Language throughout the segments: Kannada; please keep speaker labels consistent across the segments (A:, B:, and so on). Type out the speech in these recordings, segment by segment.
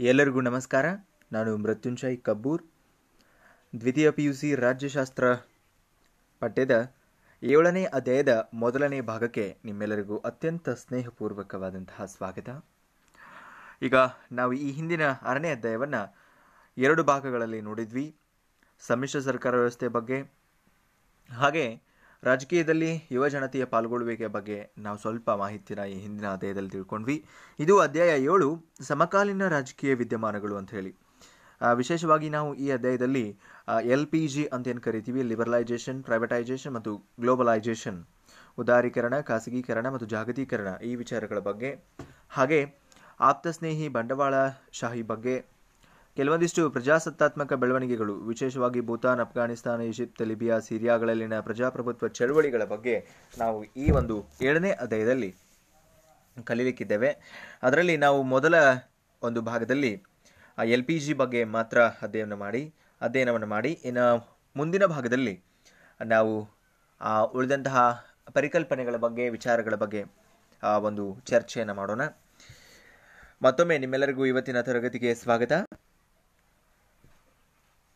A: ಎಲ್ಲರಿಗೂ ನಮಸ್ಕಾರ. ನಾನು ಮೃತ್ಯುಂಜಯ್ ಕಬ್ಬೂರ್. ದ್ವಿತೀಯ ಪಿ ಯು ಸಿ ರಾಜ್ಯಶಾಸ್ತ್ರ ಪಠ್ಯದ ಏಳನೇ ಅಧ್ಯಾಯದ ಮೊದಲನೇ ಭಾಗಕ್ಕೆ ನಿಮ್ಮೆಲ್ಲರಿಗೂ ಅತ್ಯಂತ ಸ್ನೇಹಪೂರ್ವಕವಾದಂತಹ ಸ್ವಾಗತ. ಈಗ ನಾವು ಈ ಹಿಂದಿನ ಆರನೇ ಅಧ್ಯಾಯವನ್ನು ಎರಡು ಭಾಗಗಳಲ್ಲಿ ನೋಡಿದ್ವಿ. ಸಮ್ಮಿಶ್ರ ಸರ್ಕಾರ ವ್ಯವಸ್ಥೆ ಬಗ್ಗೆ, ಹಾಗೆ ರಾಜಕೀಯದಲ್ಲಿ ಯುವ ಜನತೆಯ ಪಾಲ್ಗೊಳ್ಳುವಿಕೆ ಬಗ್ಗೆ ನಾವು ಸ್ವಲ್ಪ ಮಾಹಿತಿನ ಈ ಹಿಂದಿನ ಅಧ್ಯಾಯದಲ್ಲಿ ತಿಳ್ಕೊಂಡ್ವಿ. ಇದು ಅಧ್ಯಾಯ ಏಳು, ಸಮಕಾಲೀನ ರಾಜಕೀಯ ವಿದ್ಯಮಾನಗಳು ಅಂತ ಹೇಳಿ. ವಿಶೇಷವಾಗಿ ನಾವು ಈ ಅಧ್ಯಾಯದಲ್ಲಿ ಎಲ್ ಪಿ ಜಿ ಅಂತ ಏನು ಕರಿತೀವಿ, ಲಿಬರಲೈಸೇಷನ್, ಪ್ರೈವೇಟೈಸೇಷನ್ ಮತ್ತು ಗ್ಲೋಬಲೈಸೇಷನ್, ಉದಾರೀಕರಣ, ಖಾಸಗೀಕರಣ ಮತ್ತು ಜಾಗತೀಕರಣ ಈ ವಿಚಾರಗಳ ಬಗ್ಗೆ, ಹಾಗೆ ಆಪ್ತಸ್ನೇಹಿ ಬಂಡವಾಳಶಾಹಿ ಬಗ್ಗೆ ಕೆಲವೊಂದಿಷ್ಟು ಪ್ರಜಾಸತ್ತಾತ್ಮಕ ಬೆಳವಣಿಗೆಗಳು ವಿಶೇಷವಾಗಿ ಭೂತಾನ್ ಅಫ್ಘಾನಿಸ್ತಾನ ಈಜಿಪ್ತ್ ಲಿಬಿಯಾ ಸಿರಿಯಾಗಳಲ್ಲಿನ ಪ್ರಜಾಪ್ರಭುತ್ವ ಚಳವಳಿಗಳ ಬಗ್ಗೆ ನಾವು ಈ ಒಂದು ಏಳನೇ ಅಧ್ಯಾಯದಲ್ಲಿ ಕಲಿಲಿಕ್ಕಿದ್ದೇವೆ. ಅದರಲ್ಲಿ ನಾವು ಮೊದಲ ಒಂದು ಭಾಗದಲ್ಲಿ ಎಲ್ ಪಿ ಜಿ ಬಗ್ಗೆ ಮಾತ್ರ ಅಧ್ಯಯನ ಮಾಡಿ ಅಧ್ಯಯನವನ್ನು ಮಾಡಿ ಇನ್ನು ಮುಂದಿನ ಭಾಗದಲ್ಲಿ ನಾವು ಆ, ಉಳಿದಂತಹ ಪರಿಕಲ್ಪನೆಗಳ ಬಗ್ಗೆ ವಿಚಾರಗಳ ಬಗ್ಗೆ ಒಂದು ಚರ್ಚೆಯನ್ನು ಮಾಡೋಣ. ಮತ್ತೊಮ್ಮೆ ನಿಮ್ಮೆಲ್ಲರಿಗೂ ಇವತ್ತಿನ ತರಗತಿಗೆ ಸ್ವಾಗತ.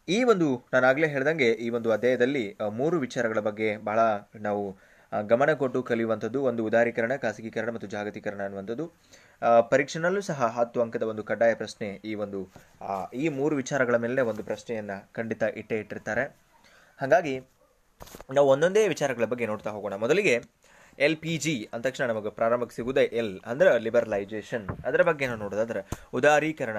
A: ಈ ಒಂದು ನಾನು ಆಗಲೇ ಹೇಳ್ದಂಗೆ ಈ ಒಂದು ಅಧ್ಯಾಯದಲ್ಲಿ ಮೂರು ವಿಚಾರಗಳ ಬಗ್ಗೆ ಬಹಳ ನಾವು ಗಮನ ಕೊಟ್ಟು ಕಲಿಯುವಂಥದ್ದು ಒಂದು ಉದಾರೀಕರಣ, ಖಾಸಗೀಕರಣ ಮತ್ತು ಜಾಗತೀಕರಣ ಅನ್ನುವಂಥದ್ದು. ಪರೀಕ್ಷೆನಲ್ಲೂ ಸಹ ಹತ್ತು ಅಂಕದ ಒಂದು ಕಡ್ಡಾಯ ಪ್ರಶ್ನೆ ಈ ಒಂದು ಈ ಮೂರು ವಿಚಾರಗಳ ಮೇಲೆ ಒಂದು ಪ್ರಶ್ನೆಯನ್ನು ಖಂಡಿತ ಇಟ್ಟೇ ಇಟ್ಟಿರ್ತಾರೆ. ಹಾಗಾಗಿ ನಾವು ಒಂದೊಂದೇ ವಿಚಾರಗಳ ಬಗ್ಗೆ ನೋಡ್ತಾ ಹೋಗೋಣ. ಮೊದಲಿಗೆ ಎಲ್ ಪಿ ಜಿ ಅಂದ ತಕ್ಷಣ ನಮಗೆ ಪ್ರಾರಂಭಕ್ಕೆ ಸಿಗುವುದೇ ಎಲ್ ಅಂದ್ರೆ ಲಿಬರಲೈಜೇಷನ್ ಅದರ ಬಗ್ಗೆ ನಾವು ನೋಡೋದಾದ್ರೆ ಉದಾರೀಕರಣ.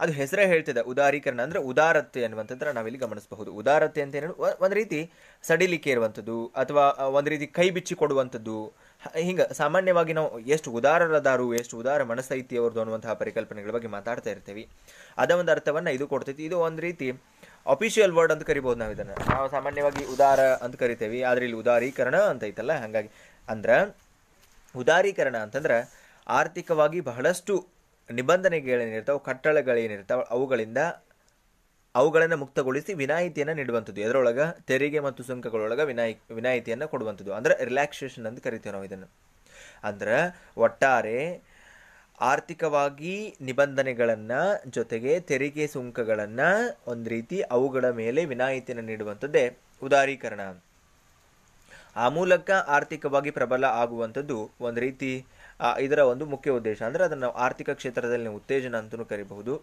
A: ಅದು ಹೆಸರೇ ಹೇಳ್ತಿದೆ, ಉದಾರೀಕರಣ ಅಂದ್ರೆ ಉದಾರತೆ ಅನ್ನುವಂಥದ್ರ ನಾವಿಲ್ಲಿ ಗಮನಿಸಬಹುದು. ಉದಾರತೆ ಅಂತ ಏನು ಒಂದು ರೀತಿ ಸಡಿಲಿಕೆ ಇರುವಂಥದ್ದು, ಅಥವಾ ಒಂದು ರೀತಿ ಕೈ ಬಿಚ್ಚಿ ಕೊಡುವಂಥದ್ದು ಹಿಂಗೆ ಹಿಂಗ ಸಾಮಾನ್ಯವಾಗಿ ನಾವು ಎಷ್ಟು ಉದಾರರದಾರು ಎಷ್ಟು ಉದಾರ ಮನಸ್ಥೈತಿ ಅವ್ರದ್ದು ಅನ್ನುವಂತಹ ಪರಿಕಲ್ಪನೆಗಳ ಬಗ್ಗೆ ಮಾತಾಡ್ತಾ ಇರ್ತೀವಿ. ಅದ ಒಂದು ಅರ್ಥವನ್ನ ಇದು ಕೊಡ್ತೈತಿ. ಇದು ಒಂದು ರೀತಿ ಅಫಿಷಿಯಲ್ ವರ್ಡ್ ಅಂತ ಕರಿಬಹುದು ನಾವು ಇದನ್ನ. ನಾವು ಸಾಮಾನ್ಯವಾಗಿ ಉದಾರ ಅಂತ ಕರಿತೇವೆ, ಆದ್ರೆ ಇಲ್ಲಿ ಉದಾರೀಕರಣ ಅಂತ ಐತಲ್ಲ, ಹಾಗಾಗಿ. ಅಂದ್ರೆ, ಉದಾರೀಕರಣ ಅಂತಂದ್ರೆ ಆರ್ಥಿಕವಾಗಿ ಬಹಳಷ್ಟು ನಿಬಂಧನೆಗಳೇನಿರ್ತಾವೆ ಕಟ್ಟಳೆಗಳೇನಿರ್ತಾವೆ ಅವುಗಳಿಂದ ಅವುಗಳನ್ನು ಮುಕ್ತಗೊಳಿಸಿ ವಿನಾಯಿತಿಯನ್ನು ನೀಡುವಂಥದ್ದು. ಇದರೊಳಗೆ ತೆರಿಗೆ ಮತ್ತು ಸುಂಕಗಳೊಳಗೆ ವಿನಾಯಿ, ವಿನಾಯಿತಿಯನ್ನು ಕೊಡುವಂಥದ್ದು. ಅಂದ್ರೆ ರಿಲ್ಯಾಕ್ಸೇಷನ್ ಅಂತ ಕರಿತೀವಿ ನಾವು ಇದನ್ನು. ಅಂದ್ರೆ ಒಟ್ಟಾರೆ ಆರ್ಥಿಕವಾಗಿ ನಿಬಂಧನೆಗಳನ್ನು ಜೊತೆಗೆ ತೆರಿಗೆ ಸುಂಕಗಳನ್ನು ಒಂದು ರೀತಿ ಅವುಗಳ ಮೇಲೆ ವಿನಾಯಿತಿಯನ್ನು ನೀಡುವಂಥದ್ದೇ ಉದಾರೀಕರಣ. ಆ ಮೂಲಕ ಆರ್ಥಿಕವಾಗಿ ಪ್ರಬಲ ಆಗುವಂಥದ್ದು ಒಂದು ರೀತಿ ಇದರ ಒಂದು ಮುಖ್ಯ ಉದ್ದೇಶ ಅಂದರೆ ಅದನ್ನು ಆರ್ಥಿಕ ಕ್ಷೇತ್ರದಲ್ಲಿ ಉತ್ತೇಜನ ಅಂತಲೂ ಕರಿಬಹುದು.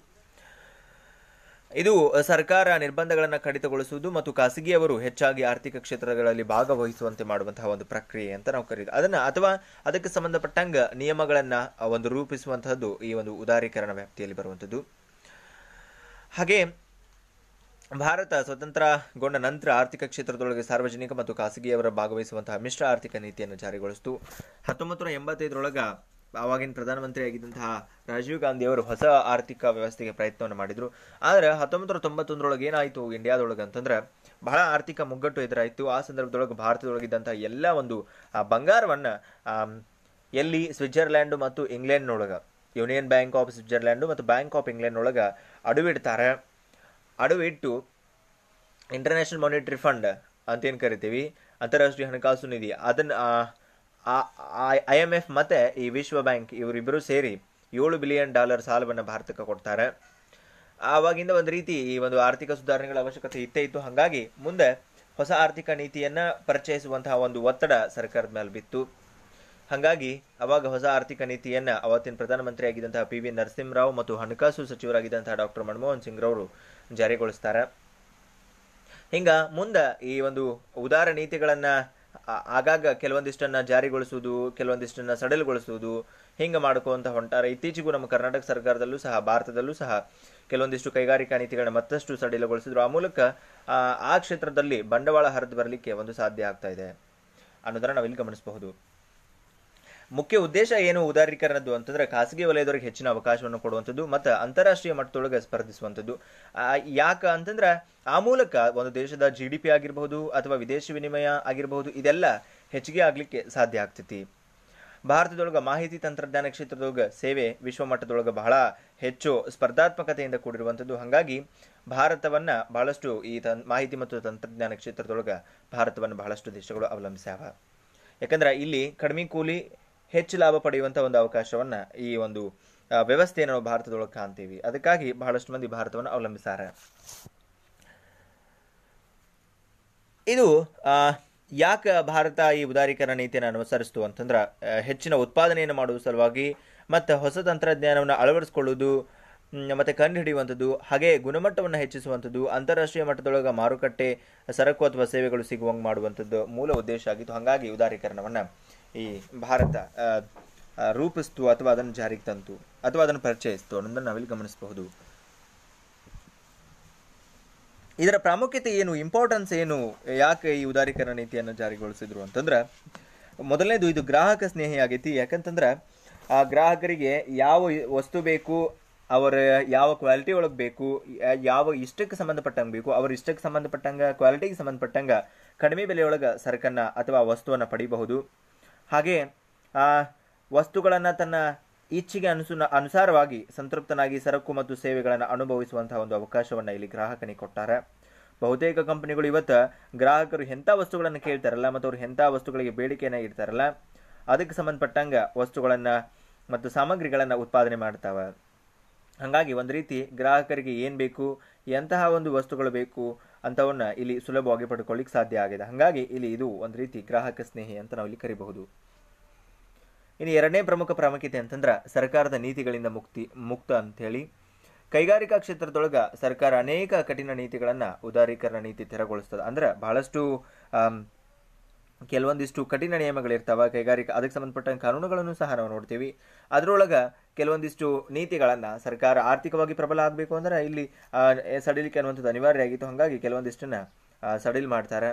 A: ಇದು ಸರ್ಕಾರ ನಿರ್ಬಂಧಗಳನ್ನು ಕಡಿತಗೊಳಿಸುವುದು ಮತ್ತು ಖಾಸಗಿಯವರು ಹೆಚ್ಚಾಗಿ ಆರ್ಥಿಕ ಕ್ಷೇತ್ರಗಳಲ್ಲಿ ಭಾಗವಹಿಸುವಂತೆ ಮಾಡುವಂತಹ ಒಂದು ಪ್ರಕ್ರಿಯೆ ಅಂತ ನಾವು ಕರೀತೀವಿ. ಅದನ್ನು ಅಥವಾ ಅದಕ್ಕೆ ಸಂಬಂಧಪಟ್ಟಂಗ ನಿಯಮಗಳನ್ನು ಒಂದು ರೂಪಿಸುವಂತಹದ್ದು ಈ ಒಂದು ಉದಾರೀಕರಣ ವ್ಯಾಪ್ತಿಯಲ್ಲಿ ಬರುವಂಥದ್ದು ಹಾಗೆ ಭಾರತ ಸ್ವತಂತ್ರಗೊಂಡ ನಂತರ ಆರ್ಥಿಕ ಕ್ಷೇತ್ರದೊಳಗೆ ಸಾರ್ವಜನಿಕ ಮತ್ತು ಖಾಸಗಿಯವರ ಭಾಗವಹಿಸುವಂತಹ ಮಿಶ್ರ ಆರ್ಥಿಕ ನೀತಿಯನ್ನು ಜಾರಿಗೊಳಿಸಿತು. ಹತ್ತೊಂಬತ್ತು ನೂರ ಎಂಬತ್ತೈದರೊಳಗ ಆವಾಗಿನ ಪ್ರಧಾನಮಂತ್ರಿ ಆಗಿದ್ದಂತಹ ರಾಜೀವ್ ಗಾಂಧಿ ಅವರು ಹೊಸ ಆರ್ಥಿಕ ವ್ಯವಸ್ಥೆಗೆ ಪ್ರಯತ್ನವನ್ನು ಮಾಡಿದರು. ಆದರೆ ಹತ್ತೊಂಬತ್ತು ನೂರ ತೊಂಬತ್ತೊಂದರೊಳಗೆ ಏನಾಯಿತು ಇಂಡಿಯಾದೊಳಗೆ ಅಂತಂದ್ರೆ ಬಹಳ ಆರ್ಥಿಕ ಮುಗ್ಗಟ್ಟು ಎದುರಾಯಿತು. ಆ ಸಂದರ್ಭದೊಳಗೆ ಭಾರತದೊಳಗಿದ್ದಂತಹ ಎಲ್ಲ ಒಂದು ಬಂಗಾರವನ್ನು ಬಂಗಾರವನ್ನ ಎಲ್ಲಿ ಸ್ವಿಟ್ಜರ್ಲ್ಯಾಂಡ್ ಮತ್ತು ಇಂಗ್ಲೆಂಡ್ನೊಳಗೆ, ಯೂನಿಯನ್ ಬ್ಯಾಂಕ್ ಆಫ್ ಸ್ವಿಟ್ಜರ್ಲ್ಯಾಂಡ್ ಮತ್ತು ಬ್ಯಾಂಕ್ ಆಫ್ ಇಂಗ್ಲೆಂಡ್ನೊಳಗೆ ಅಡುವಿಡ್ತಾರೆ. ಅಡುವಿಟ್ಟು ಇಂಟರ್ನ್ಯಾಷನಲ್ ಮಾನಿಟರಿ ಫಂಡ್ ಅಂತ ಏನು ಕರಿತೀವಿ, ಅಂತಾರಾಷ್ಟ್ರೀಯ ಹಣಕಾಸು ನಿಧಿ. ಅದನ್ನು ಐ ಎಂ ಎಫ್ ಮತ್ತೆ ಈ ವಿಶ್ವ ಬ್ಯಾಂಕ್ ಇವರಿಬ್ಬರು ಸೇರಿ ಏಳು ಬಿಲಿಯನ್ ಡಾಲರ್ ಸಾಲವನ್ನು ಭಾರತಕ್ಕೆ ಕೊಡ್ತಾರೆ. ಆವಾಗಿಂದ ಒಂದು ರೀತಿ ಈ ಒಂದು ಆರ್ಥಿಕ ಸುಧಾರಣೆಗಳ ಅವಶ್ಯಕತೆ ಇತ್ತೇ ಇತ್ತು. ಹಾಗಾಗಿ ಮುಂದೆ ಹೊಸ ಆರ್ಥಿಕ ನೀತಿಯನ್ನ ಪರಿಚಯಿಸುವಂತಹ ಒಂದು ಒತ್ತಡ ಸರ್ಕಾರದ ಮೇಲೆ ಬಿತ್ತು. ಹಾಗಾಗಿ ಅವಾಗ ಹೊಸ ಆರ್ಥಿಕ ನೀತಿಯನ್ನ ಅವತ್ತಿನ ಪ್ರಧಾನಮಂತ್ರಿ ಆಗಿದ್ದಂತಹ ಪಿ ವಿ ನರಸಿಂಹರಾವ್ ಮತ್ತು ಹಣಕಾಸು ಸಚಿವರಾಗಿದ್ದಂತಹ ಡಾಕ್ಟರ್ ಮನಮೋಹನ್ ಸಿಂಗ್ ರವರು ಜಾರಿಗೊಳಿಸ್ತಾರೆ. ಹಿಂಗ ಮುಂದ ಈ ಒಂದು ಉದಾರ ನೀತಿಗಳನ್ನ ಆಗಾಗ ಕೆಲವೊಂದಿಷ್ಟನ್ನ ಜಾರಿಗೊಳಿಸುವುದು, ಕೆಲವೊಂದಿಷ್ಟನ್ನ ಸಡಿಲಗೊಳಿಸುವುದು ಹಿಂಗ ಮಾಡ್ಕೊಂತ ಹೊಂಟಾರೆ. ಇತ್ತೀಚೆಗೂ ನಮ್ಮ ಕರ್ನಾಟಕ ಸರ್ಕಾರದಲ್ಲೂ ಸಹ, ಭಾರತದಲ್ಲೂ ಸಹ ಕೆಲವೊಂದಿಷ್ಟು ಕೈಗಾರಿಕಾ ನೀತಿಗಳನ್ನ ಮತ್ತಷ್ಟು ಸಡಿಲಗೊಳಿಸಿದ್ರು. ಆ ಮೂಲಕ ಆ ಕ್ಷೇತ್ರದಲ್ಲಿ ಬಂಡವಾಳ ಹರಿದು ಬರಲಿಕ್ಕೆ ಒಂದು ಸಾಧ್ಯ ಆಗ್ತಾ ಇದೆ ಅನ್ನೋದನ್ನ ನಾವಿಲ್ಲಿ ಗಮನಿಸಬಹುದು. ಮುಖ್ಯ ಉದ್ದೇಶ ಏನು? ಉದಾರೀಕರಣದ್ದು ಅಂತಂದ್ರೆ ಖಾಸಗಿ ವಲಯದವರಿಗೆ ಹೆಚ್ಚಿನ ಅವಕಾಶವನ್ನು ಕೊಡುವಂಥದ್ದು ಮತ್ತು ಅಂತಾರಾಷ್ಟ್ರೀಯ ಮಟ್ಟದೊಳಗೆ ಸ್ಪರ್ಧಿಸುವಂಥದ್ದು. ಯಾಕ ಅಂತಂದ್ರೆ ಆ ಮೂಲಕ ಒಂದು ದೇಶದ ಜಿ ಡಿ ಪಿ ಆಗಿರಬಹುದು ಅಥವಾ ವಿದೇಶಿ ವಿನಿಮಯ ಆಗಿರಬಹುದು ಇದೆಲ್ಲ ಹೆಚ್ಚಿಗೆ ಆಗಲಿಕ್ಕೆ ಸಾಧ್ಯ ಆಗ್ತೈತಿ. ಭಾರತದೊಳಗೆ ಮಾಹಿತಿ ತಂತ್ರಜ್ಞಾನ ಕ್ಷೇತ್ರದೊಳಗೆ ಸೇವೆ ವಿಶ್ವ ಮಟ್ಟದೊಳಗೆ ಬಹಳ ಹೆಚ್ಚು ಸ್ಪರ್ಧಾತ್ಮಕತೆಯಿಂದ ಕೂಡಿರುವಂಥದ್ದು. ಹಾಗಾಗಿ ಭಾರತವನ್ನ ಬಹಳಷ್ಟು ಈ ತನ್, ಮಾಹಿತಿ ಮತ್ತು ತಂತ್ರಜ್ಞಾನ ಕ್ಷೇತ್ರದೊಳಗೆ ಭಾರತವನ್ನು ಬಹಳಷ್ಟು ದೇಶಗಳು ಅವಲಂಬಿಸ್ಯಾವ. ಯಾಕಂದ್ರೆ ಇಲ್ಲಿ ಕಡಿಮೆ ಕೂಲಿ ಹೆಚ್ಚು ಲಾಭ ಪಡೆಯುವಂಥ ಒಂದು ಅವಕಾಶವನ್ನ ಈ ಒಂದು ವ್ಯವಸ್ಥೆಯನ್ನು ನಾವು ಭಾರತದೊಳಗೆ ಕಾಣ್ತೀವಿ. ಅದಕ್ಕಾಗಿ ಬಹಳಷ್ಟು ಮಂದಿ ಭಾರತವನ್ನು ಅವಲಂಬಿಸಾರ. ಇದು ಯಾಕೆ ಭಾರತ ಈ ಉದಾರೀಕರಣ ನೀತಿಯನ್ನು ಅನುಸರಿಸ್ತು ಅಂತಂದ್ರೆ ಹೆಚ್ಚಿನ ಉತ್ಪಾದನೆಯನ್ನು ಮಾಡುವ ಸಲುವಾಗಿ ಮತ್ತು ಹೊಸ ತಂತ್ರಜ್ಞಾನವನ್ನು ಅಳವಡಿಸ್ಕೊಳ್ಳೋದು ಮತ್ತು ಮತ್ತೆ ಕಂಡು ಹಿಡಿಯುವಂಥದ್ದು ಹಾಗೆ ಗುಣಮಟ್ಟವನ್ನು ಹೆಚ್ಚಿಸುವಂಥದ್ದು, ಅಂತಾರಾಷ್ಟ್ರೀಯ ಮಟ್ಟದೊಳಗೆ ಮಾರುಕಟ್ಟೆ, ಸರಕು ಅಥವಾ ಸೇವೆಗಳು ಸಿಗುವಂಗೆ ಮಾಡುವಂಥದ್ದು ಮೂಲ ಉದ್ದೇಶ ಆಗಿತ್ತು. ಹಾಗಾಗಿ ಉದಾರೀಕರಣವನ್ನು ಈ ಭಾರತ ರೂಪಿಸ್ತು ಅಥವಾ ಅದನ್ನು ಜಾರಿಗೆ ತಂತು ಅಥವಾ ಅದನ್ನು ಪರಿಚಯಿಸ್ತು ಅನ್ನೋದನ್ನು ನಾವಿಲ್ಲಿ ಗಮನಿಸಬಹುದು. ಇದರ ಪ್ರಾಮುಖ್ಯತೆ ಏನು ಇಂಪಾರ್ಟೆನ್ಸ್ ಏನು, ಯಾಕೆ ಈ ಉದಾರೀಕರಣ ನೀತಿಯನ್ನು ಜಾರಿಗೊಳಿಸಿದ್ರು ಅಂತಂದ್ರೆ, ಮೊದಲನೇದು ಇದು ಗ್ರಾಹಕ ಸ್ನೇಹಿ ಆಗೈತಿ ಯಾಕಂತಂದ್ರೆ, ಆ ಗ್ರಾಹಕರಿಗೆ ಯಾವ ವಸ್ತು ಬೇಕು, ಅವರ ಯಾವ ಕ್ವಾಲಿಟಿ ಒಳಗೆ ಬೇಕು ಯಾವ ಇಷ್ಟಕ್ಕೆ ಸಂಬಂಧಪಟ್ಟಂಗೆ ಬೇಕು, ಅವ್ರ ಇಷ್ಟಕ್ಕೆ ಸಂಬಂಧಪಟ್ಟಂಗ ಕ್ವಾಲಿಟಿಗೆ ಸಂಬಂಧಪಟ್ಟಂಗ ಕಡಿಮೆ ಬೆಲೆಯೊಳಗೆ ಸರಕನ್ನು ಅಥವಾ ವಸ್ತುವನ್ನು ಪಡಿಬಹುದು. ಹಾಗೆ, ಆ, ವಸ್ತುಗಳನ್ನು ತನ್ನ ಇಚ್ಛೆಗೆ ಅನುಸು, ಅನುಸಾರವಾಗಿ ಸಂತೃಪ್ತನಾಗಿ ಸರಕು ಮತ್ತು ಸೇವೆಗಳನ್ನು ಅನುಭವಿಸುವಂತಹ ಒಂದು ಅವಕಾಶವನ್ನು ಇಲ್ಲಿ ಗ್ರಾಹಕನಿಗೆ ಕೊಟ್ಟಾರೆ. ಬಹುತೇಕ ಕಂಪನಿಗಳು ಇವತ್ತು ಗ್ರಾಹಕರು ಎಂಥ ವಸ್ತುಗಳನ್ನು ಕೇಳ್ತಾರಲ್ಲ ಮತ್ತು ಅವ್ರು ಎಂಥ ವಸ್ತುಗಳಿಗೆ ಬೇಡಿಕೆಯನ್ನು ಇಡ್ತಾರಲ್ಲ, ಅದಕ್ಕೆ ಸಂಬಂಧಪಟ್ಟಂಗೆ ವಸ್ತುಗಳನ್ನು ಮತ್ತು ಸಾಮಗ್ರಿಗಳನ್ನು ಉತ್ಪಾದನೆ ಮಾಡ್ತಾವೆ. ಹಾಗಾಗಿ ಒಂದು ರೀತಿ ಗ್ರಾಹಕರಿಗೆ ಏನು ಬೇಕು, ಎಂತಹ ಒಂದು ವಸ್ತುಗಳು ಬೇಕು ಅಂಥವನ್ನ ಇಲ್ಲಿ ಸುಲಭವಾಗಿ ಪಡ್ಕೊಳ್ಳಿಕ್ಕೆ ಸಾಧ್ಯ ಆಗಿದೆ. ಹಾಗಾಗಿ ಇಲ್ಲಿ ಇದು ಒಂದು ರೀತಿ ಗ್ರಾಹಕ ಸ್ನೇಹಿ ಅಂತ ನಾವು ಇಲ್ಲಿ ಕರಿಬಹುದು. ಇನ್ನು ಎರಡನೇ ಪ್ರಮುಖ ಪ್ರಾಮುಖ್ಯತೆ ಅಂತಂದ್ರೆ ಸರ್ಕಾರದ ನೀತಿಗಳಿಂದ ಮುಕ್ತಿ, ಮುಕ್ತ ಅಂಥೇಳಿ ಕೈಗಾರಿಕಾ ಕ್ಷೇತ್ರದೊಳಗ ಸರ್ಕಾರ ಅನೇಕ ಕಠಿಣ ನೀತಿಗಳನ್ನ ಉದಾರೀಕರಣ ನೀತಿ ತೆರಗೊಳಿಸ್ತದೆ. ಅಂದ್ರೆ ಬಹಳಷ್ಟು ಕೆಲವೊಂದಿಷ್ಟು ಕಠಿಣ ನಿಯಮಗಳಿರ್ತಾವ, ಕೈಗಾರಿಕಾ, ಅದಕ್ಕೆ ಸಂಬಂಧಪಟ್ಟ ಕಾನೂನುಗಳನ್ನು ಸಹ ನಾವು ನೋಡ್ತೀವಿ. ಅದರೊಳಗೆ ಕೆಲವೊಂದಿಷ್ಟು ನೀತಿಗಳನ್ನು ಸರ್ಕಾರ ಆರ್ಥಿಕವಾಗಿ ಪ್ರಬಲ ಆಗಬೇಕು ಅಂದ್ರೆ ಇಲ್ಲಿ ಸಡಿಲಿಕೆ ಅನ್ನುವಂಥದ್ದು ಅನಿವಾರ್ಯ ಆಗಿತ್ತು. ಹಾಗಾಗಿ ಕೆಲವೊಂದಿಷ್ಟನ್ನ ಸಡಿಲ್ ಮಾಡ್ತಾರೆ.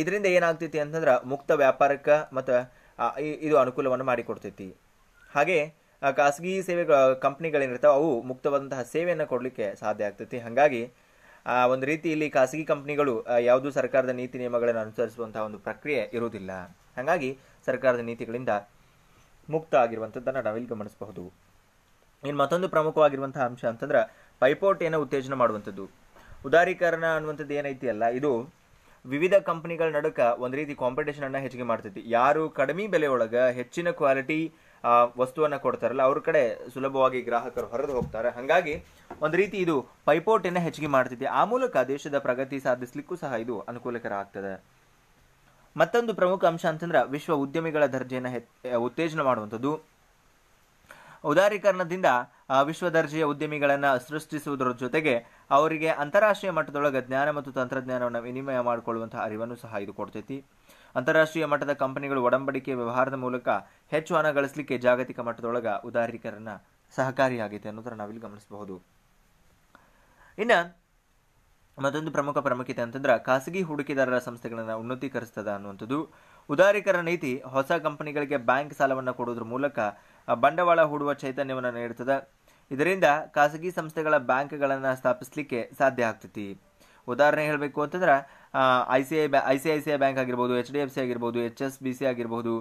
A: ಇದರಿಂದ ಏನಾಗ್ತೈತಿ ಅಂತಂದ್ರೆ ಮುಕ್ತ ವ್ಯಾಪಾರಕ್ಕೆ ಮತ್ತು ಇದು ಅನುಕೂಲವನ್ನು ಮಾಡಿಕೊಡ್ತೈತಿ. ಹಾಗೆ ಖಾಸಗಿ ಸೇವೆ ಕಂಪ್ನಿಗಳೇನಿರ್ತಾವೆ, ಅವು ಮುಕ್ತವಾದಂತಹ ಸೇವೆಯನ್ನು ಕೊಡಲಿಕ್ಕೆ ಸಾಧ್ಯ ಆಗ್ತೈತಿ. ಹಾಗಾಗಿ ಒಂದು ರೀತಿ ಇಲ್ಲಿ ಖಾಸಗಿ ಕಂಪ್ನಿಗಳು ಯಾವುದು ಸರ್ಕಾರದ ನೀತಿ ನಿಯಮಗಳನ್ನು ಅನುಸರಿಸುವಂತಹ ಒಂದು ಪ್ರಕ್ರಿಯೆ ಇರುವುದಿಲ್ಲ. ಹಾಗಾಗಿ ಸರ್ಕಾರದ ನೀತಿಗಳಿಂದ ಮುಕ್ತ ಆಗಿರುವಂಥದ್ದನ್ನು ನಾವಿಲ್ಲಿ ಗಮನಿಸಬಹುದು. ಇನ್ನು ಮತ್ತೊಂದು ಪ್ರಮುಖವಾಗಿರುವಂತಹ ಅಂಶ ಅಂತಂದ್ರೆ ಪೈಪೋಟಿಯನ್ನು ಉತ್ತೇಜನ ಮಾಡುವಂಥದ್ದು. ಉದಾರೀಕರಣ ಅನ್ನುವಂಥದ್ದು ಏನೈತಿ ಅಲ್ಲ, ಇದು ವಿವಿಧ ಕಂಪನಿಗಳ ನಡುಕ ಒಂದು ರೀತಿ ಕಾಂಪಿಟೇಷನ್ ಅನ್ನ ಹೆಚ್ಚಿಗೆ ಮಾಡ್ತೈತಿ. ಯಾರು ಕಡಿಮೆ ಬೆಲೆ ಹೆಚ್ಚಿನ ಕ್ವಾಲಿಟಿ ವಸ್ತುವನ್ನ ಕೊಡ್ತಾರಲ್ಲ, ಅವ್ರ ಕಡೆ ಸುಲಭವಾಗಿ ಗ್ರಾಹಕರು ಹೊರದು ಹೋಗ್ತಾರೆ. ಹಾಗಾಗಿ ಒಂದು ರೀತಿ ಇದು ಪೈಪೋಟಿಯನ್ನ ಹೆಚ್ಚಿಗೆ ಮಾಡ್ತಿದೆ. ಆ ಮೂಲಕ ದೇಶದ ಪ್ರಗತಿ ಸಾಧಿಸ್ಲಿಕ್ಕೂ ಸಹ ಇದು ಅನುಕೂಲಕರ ಆಗ್ತದೆ ಮತ್ತೊಂದು ಪ್ರಮುಖ ಅಂಶ ಅಂತಂದ್ರೆ ವಿಶ್ವ ಉದ್ಯಮಿಗಳ ದರ್ಜೆಯನ್ನು ಉತ್ತೇಜನ ಮಾಡುವಂಥದ್ದು. ಉದಾರೀಕರಣದಿಂದ ವಿಶ್ವ ದರ್ಜೆಯ ಉದ್ಯಮಿಗಳನ್ನು ಸೃಷ್ಟಿಸುವುದರ ಜೊತೆಗೆ ಅವರಿಗೆ ಅಂತಾರಾಷ್ಟ್ರೀಯ ಮಟ್ಟದೊಳಗೆ ಜ್ಞಾನ ಮತ್ತು ತಂತ್ರಜ್ಞಾನವನ್ನು ವಿನಿಮಯ ಮಾಡಿಕೊಳ್ಳುವಂತಹ ಅರಿವನ್ನು ಸಹ ಇದು ಕೊಡ್ತೈತಿ. ಅಂತಾರಾಷ್ಟ್ರೀಯ ಮಟ್ಟದ ಕಂಪನಿಗಳು ಒಡಂಬಡಿಕೆ ವ್ಯವಹಾರದ ಮೂಲಕ ಹೆಚ್ಚು ಹಣ ಗಳಿಸಲಿಕ್ಕೆ ಜಾಗತಿಕ ಮಟ್ಟದೊಳಗೆ ಉದಾರೀಕರಣ ಸಹಕಾರಿಯಾಗೈತೆ ಅನ್ನೋದನ್ನ ನಾವಿಲ್ಲಿ ಗಮನಿಸಬಹುದು. ಇನ್ನು ಮತ್ತೊಂದು ಪ್ರಮುಖ ಪ್ರಾಮುಖ್ಯತೆ ಅಂತಂದ್ರೆ ಖಾಸಗಿ ಹೂಡಿಕೆದಾರರ ಸಂಸ್ಥೆಗಳನ್ನು ಉನ್ನತೀಕರಿಸ್ತದ ಅನ್ನುವಂಥದ್ದು. ಉದಾರೀಕರಣ ನೀತಿ ಹೊಸ ಕಂಪನಿಗಳಿಗೆ ಬ್ಯಾಂಕ್ ಸಾಲವನ್ನು ಕೊಡುವುದರ ಮೂಲಕ ಬಂಡವಾಳ ಹೂಡುವ ಚೈತನ್ಯವನ್ನು ನೀಡುತ್ತದೆ ಇದರಿಂದ ಖಾಸಗಿ ಸಂಸ್ಥೆಗಳ ಬ್ಯಾಂಕ್ಗಳನ್ನು ಸ್ಥಾಪಿಸಲಿಕ್ಕೆ ಸಾಧ್ಯ ಆಗ್ತೈತಿ. ಉದಾಹರಣೆ ಹೇಳಬೇಕು ಅಂತಂದ್ರೆ I C I I C I C I bank ಆಗಿರ್ಬೋದು, ಎಚ್ ಡಿ ಎಫ್ ಸಿ ಆಗಿರ್ಬೋದು, ಎಚ್ ಎಸ್ ಬಿ ಸಿ ಆಗಿರ್ಬೋದು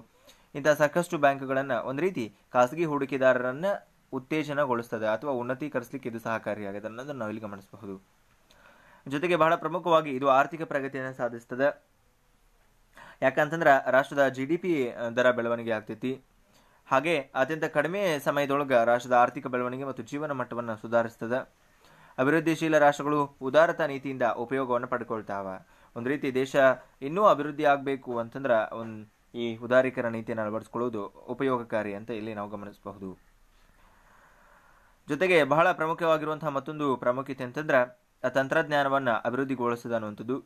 A: ಇಂತಹ ಸಾಕಷ್ಟು ಬ್ಯಾಂಕ್ಗಳನ್ನು ಒಂದು ರೀತಿ ಖಾಸಗಿ ಹೂಡಿಕೆದಾರರನ್ನು ಉತ್ತೇಜನಗೊಳಿಸ್ತದೆ ಅಥವಾ ಉನ್ನತೀಕರಿಸಲಿಕ್ಕೆ ಇದು ಸಹಕಾರಿಯಾಗಿದೆ ಅನ್ನೋದನ್ನು ಇಲ್ಲಿ ಗಮನಿಸಬಹುದು. ಜೊತೆಗೆ ಬಹಳ ಪ್ರಮುಖವಾಗಿ ಇದು ಆರ್ಥಿಕ ಪ್ರಗತಿಯನ್ನು ಸಾಧಿಸ್ತದೆ. ಯಾಕಂತಂದ್ರೆ ರಾಷ್ಟ್ರದ ಜಿ ಡಿ ಪಿ ದರ ಬೆಳವಣಿಗೆ ಆಗ್ತೈತಿ. ಹಾಗೆ ಅತ್ಯಂತ ಕಡಿಮೆ ಸಮಯದೊಳಗೆ ರಾಷ್ಟ್ರದ ಆರ್ಥಿಕ ಬೆಳವಣಿಗೆ ಮತ್ತು ಜೀವನ ಮಟ್ಟವನ್ನು ಸುಧಾರಿಸ್ತದೆ. ಅಭಿವೃದ್ಧಿಶೀಲ ರಾಷ್ಟ್ರಗಳು ಉದಾರತಾ ನೀತಿಯಿಂದ ಉಪಯೋಗವನ್ನು ಪಡ್ಕೊಳ್ತಾವ. ಒಂದು ರೀತಿ ದೇಶ ಇನ್ನೂ ಅಭಿವೃದ್ಧಿ ಆಗಬೇಕು ಅಂತಂದ್ರೆ ಒಂದು ಈ ಉದಾರೀಕರಣ ನೀತಿಯನ್ನು ಅಳವಡಿಸ್ಕೊಳ್ಳೋದು ಉಪಯೋಗಕಾರಿ ಅಂತ ಇಲ್ಲಿ ನಾವು ಗಮನಿಸಬಹುದು. ಜೊತೆಗೆ ಬಹಳ ಪ್ರಮುಖವಾಗಿರುವಂತಹ ಮತ್ತೊಂದು ಪ್ರಾಮುಖ್ಯತೆ ಅಂತಂದ್ರೆ ತಂತ್ರಜ್ಞಾನವನ್ನು ಅಭಿವೃದ್ಧಿಗೊಳಿಸದ ಅನ್ನುವಂಥದ್ದು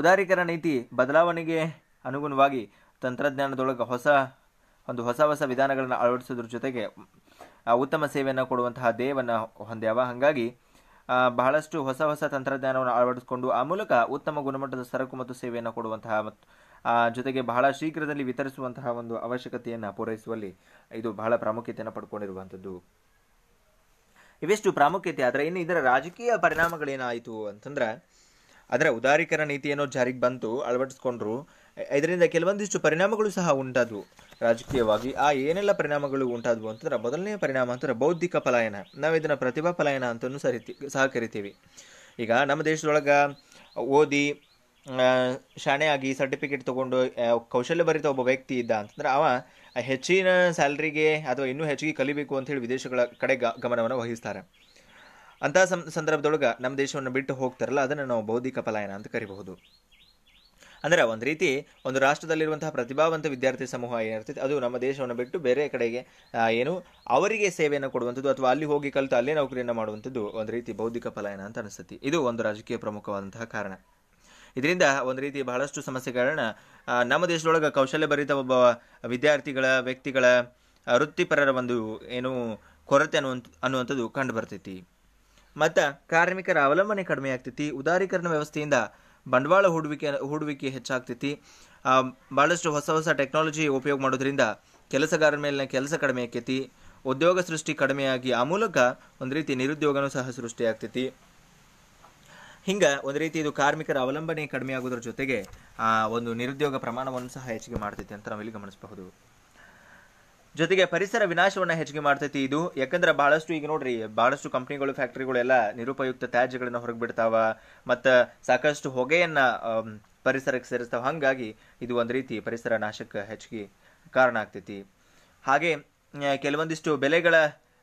A: ಉದಾರೀಕರಣ ನೀತಿ ಬದಲಾವಣೆಗೆ ಅನುಗುಣವಾಗಿ ತಂತ್ರಜ್ಞಾನದೊಳಗೆ ಹೊಸ, ಒಂದು ಹೊಸ ಹೊಸ ವಿಧಾನಗಳನ್ನು ಅಳವಡಿಸೋದ್ರ ಜೊತೆಗೆ ಉತ್ತಮ ಸೇವೆಯನ್ನು ಕೊಡುವಂತಹ ದೇವನ್ನು ಹೊಂದ್ಯಾವ. ಹಾಗಾಗಿ ಬಹಳಷ್ಟು ಹೊಸ ಹೊಸ ತಂತ್ರಜ್ಞಾನವನ್ನು ಅಳವಡಿಸಿಕೊಂಡು, ಆ ಮೂಲಕ ಉತ್ತಮ ಗುಣಮಟ್ಟದ ಸರಕು ಮತ್ತು ಸೇವೆಯನ್ನು ಕೊಡುವಂತಹ ಮತ್ತು ಜೊತೆಗೆ ಬಹಳ ಶೀಘ್ರದಲ್ಲಿ ವಿತರಿಸುವಂತಹ ಒಂದು ಅವಶ್ಯಕತೆಯನ್ನು ಪೂರೈಸುವಲ್ಲಿ ಇದು ಬಹಳ ಪ್ರಾಮುಖ್ಯತೆಯನ್ನು ಪಡ್ಕೊಂಡಿರುವಂಥದ್ದು. ಇವೆಷ್ಟು ಪ್ರಾಮುಖ್ಯತೆ, ಆದರೆ ಇನ್ನು ಇದರ ರಾಜಕೀಯ ಪರಿಣಾಮಗಳೇನಾಯಿತು ಅಂತಂದ್ರೆ, ಅದರ ಉದಾರೀಕರಣ ನೀತಿಯನ್ನು ಜಾರಿಗೆ ಬಂತು ಅಳವಡಿಸ್ಕೊಂಡ್ರು ಇದರಿಂದ ಕೆಲವೊಂದಿಷ್ಟು ಪರಿಣಾಮಗಳು ಸಹ ಉಂಟಾದವು. ರಾಜಕೀಯವಾಗಿ ಆ ಏನೆಲ್ಲ ಪರಿಣಾಮಗಳು ಉಂಟಾದವು ಅಂತಂದ್ರೆ ಮೊದಲನೇ ಪರಿಣಾಮ ಅಂತಂದ್ರೆ ಬೌದ್ಧಿಕ ಪಲಾಯನ. ನಾವು ಇದನ್ನ ಪ್ರತಿಭಾ ಪಲಾಯನ ಅಂತಲೂ ಸರಿತಿ ಸಹ ಕರಿತೀವಿ ಈಗ ನಮ್ಮ ದೇಶದೊಳಗೆ ಓದಿ ಶಾಣೆಯಾಗಿ ಸರ್ಟಿಫಿಕೇಟ್ ತಗೊಂಡು ಕೌಶಲ್ಯ ಕೌಶಲ್ಯಭರಿತ ಒಬ್ಬ ವ್ಯಕ್ತಿ ಇದ್ದ ಅಂತಂದ್ರೆ ಅವ ಹೆಚ್ಚಿನ ಸ್ಯಾಲ್ರಿಗೆ ಅಥವಾ ಇನ್ನೂ ಹೆಚ್ಚಿಗೆ ಕಲಿಬೇಕು ಅಂತ ಹೇಳಿ ವಿದೇಶಗಳ ಕಡೆ ಗಮನವನ್ನು ವಹಿಸ್ತಾರೆ. ಅಂತಹ ಸಂದರ್ಭದೊಳಗೆ ನಮ್ಮ ದೇಶವನ್ನು ಬಿಟ್ಟು ಹೋಗ್ತಾರಲ್ಲ, ಅದನ್ನು ನಾವು ಬೌದ್ಧಿಕ ಪಲಾಯನ ಅಂತ ಕರಿಬಹುದು. ಅಂದರೆ ಒಂದು ರೀತಿ ಒಂದು ರಾಷ್ಟ್ರದಲ್ಲಿರುವಂತಹ ಪ್ರತಿಭಾವಂತ ವಿದ್ಯಾರ್ಥಿ ಸಮೂಹ ಏನಿರ್ತೈತೆ, ಅದು ನಮ್ಮ ದೇಶವನ್ನು ಬಿಟ್ಟು ಬೇರೆ ಕಡೆಗೆ ಏನು ಅವರಿಗೆ ಸೇವೆಯನ್ನು ಕೊಡುವಂಥದ್ದು ಅಥವಾ ಅಲ್ಲಿ ಹೋಗಿ ಕಲಿತು ಅಲ್ಲೇ ನೌಕರಿಯನ್ನು ಮಾಡುವಂಥದ್ದು ಒಂದು ರೀತಿ ಬೌದ್ಧಿಕ ಪಲಾಯನ ಅಂತ ಅನಿಸ್ತತಿ. ಇದು ಒಂದು ರಾಜಕೀಯ ಪ್ರಮುಖವಾದಂತಹ ಕಾರಣ. ಇದರಿಂದ ಒಂದು ರೀತಿ ಬಹಳಷ್ಟು ಸಮಸ್ಯೆಗಳನ್ನ ನಮ್ಮ ದೇಶದೊಳಗೆ ಕೌಶಲ್ಯಭರಿತ ಒಬ್ಬ ವಿದ್ಯಾರ್ಥಿಗಳ, ವ್ಯಕ್ತಿಗಳ ವೃತ್ತಿಪರರ ಒಂದು ಏನು ಕೊರತೆ ಅನ್ನುವಂತ ಅನ್ನುವಂಥದ್ದು ಕಂಡು ಬರ್ತೈತಿ. ಮತ್ತು ಕಾರ್ಮಿಕರ ಅವಲಂಬನೆ ಕಡಿಮೆ ಆಗ್ತೈತಿ. ಉದಾರೀಕರಣ ವ್ಯವಸ್ಥೆಯಿಂದ ಬಂಡವಾಳ ಹೂಡುವಿಕೆ ಹೂಡುವಿಕೆ ಹೆಚ್ಚಾಗ್ತೈತಿ. ಭಾಳಷ್ಟು ಹೊಸ ಹೊಸ ಟೆಕ್ನಾಲಜಿ ಉಪಯೋಗ ಮಾಡೋದ್ರಿಂದ ಕೆಲಸಗಾರರ ಮೇಲಿನ ಕೆಲಸ ಕಡಿಮೆ ಆಕೈತಿ. ಉದ್ಯೋಗ ಸೃಷ್ಟಿ ಕಡಿಮೆಯಾಗಿ ಆ ಮೂಲಕ ಒಂದು ರೀತಿ ನಿರುದ್ಯೋಗನೂ ಸಹ ಸೃಷ್ಟಿಯಾಗ್ತೈತಿ ಹಿಂಗೆ ಒಂದು ರೀತಿ ಇದು ಕಾರ್ಮಿಕರ ಅವಲಂಬನೆ ಕಡಿಮೆ ಆಗೋದ್ರ ಜೊತೆಗೆ ಒಂದು ನಿರುದ್ಯೋಗ ಪ್ರಮಾಣವನ್ನು ಸಹ ಹೆಚ್ಚಿಗೆ ಮಾಡ್ತೈತಿ ಅಂತ ನಾವಿಲ್ಲಿ ಗಮನಿಸಬಹುದು. ಜೊತೆಗೆ ಪರಿಸರ ವಿನಾಶವನ್ನ ಹೆಚ್ಚಿಗೆ ಮಾಡ್ತೈತಿ ಇದು. ಯಾಕಂದ್ರೆ ಬಹಳಷ್ಟು ಈಗ ನೋಡ್ರಿ, ಬಹಳಷ್ಟು ಕಂಪ್ನಿಗಳು ಫ್ಯಾಕ್ಟರಿಗಳು ಎಲ್ಲ ನಿರುಪಯುಕ್ತ ತ್ಯಾಜ್ಯಗಳನ್ನ ಹೊರಗೆ ಬಿಡ್ತಾವ ಮತ್ತ ಸಾಕಷ್ಟು ಹೊಗೆಯನ್ನ ಪರಿಸರಕ್ಕೆ ಸೇರಿಸ್ತಾವ. ಹಂಗಾಗಿ ಇದು ಒಂದು ರೀತಿ ಪರಿಸರ ನಾಶಕ್ಕೆ ಹೆಚ್ಚಿಗೆ ಕಾರಣ ಆಗ್ತೈತಿ. ಹಾಗೆ ಕೆಲವೊಂದಿಷ್ಟು ಬೆಲೆಗಳ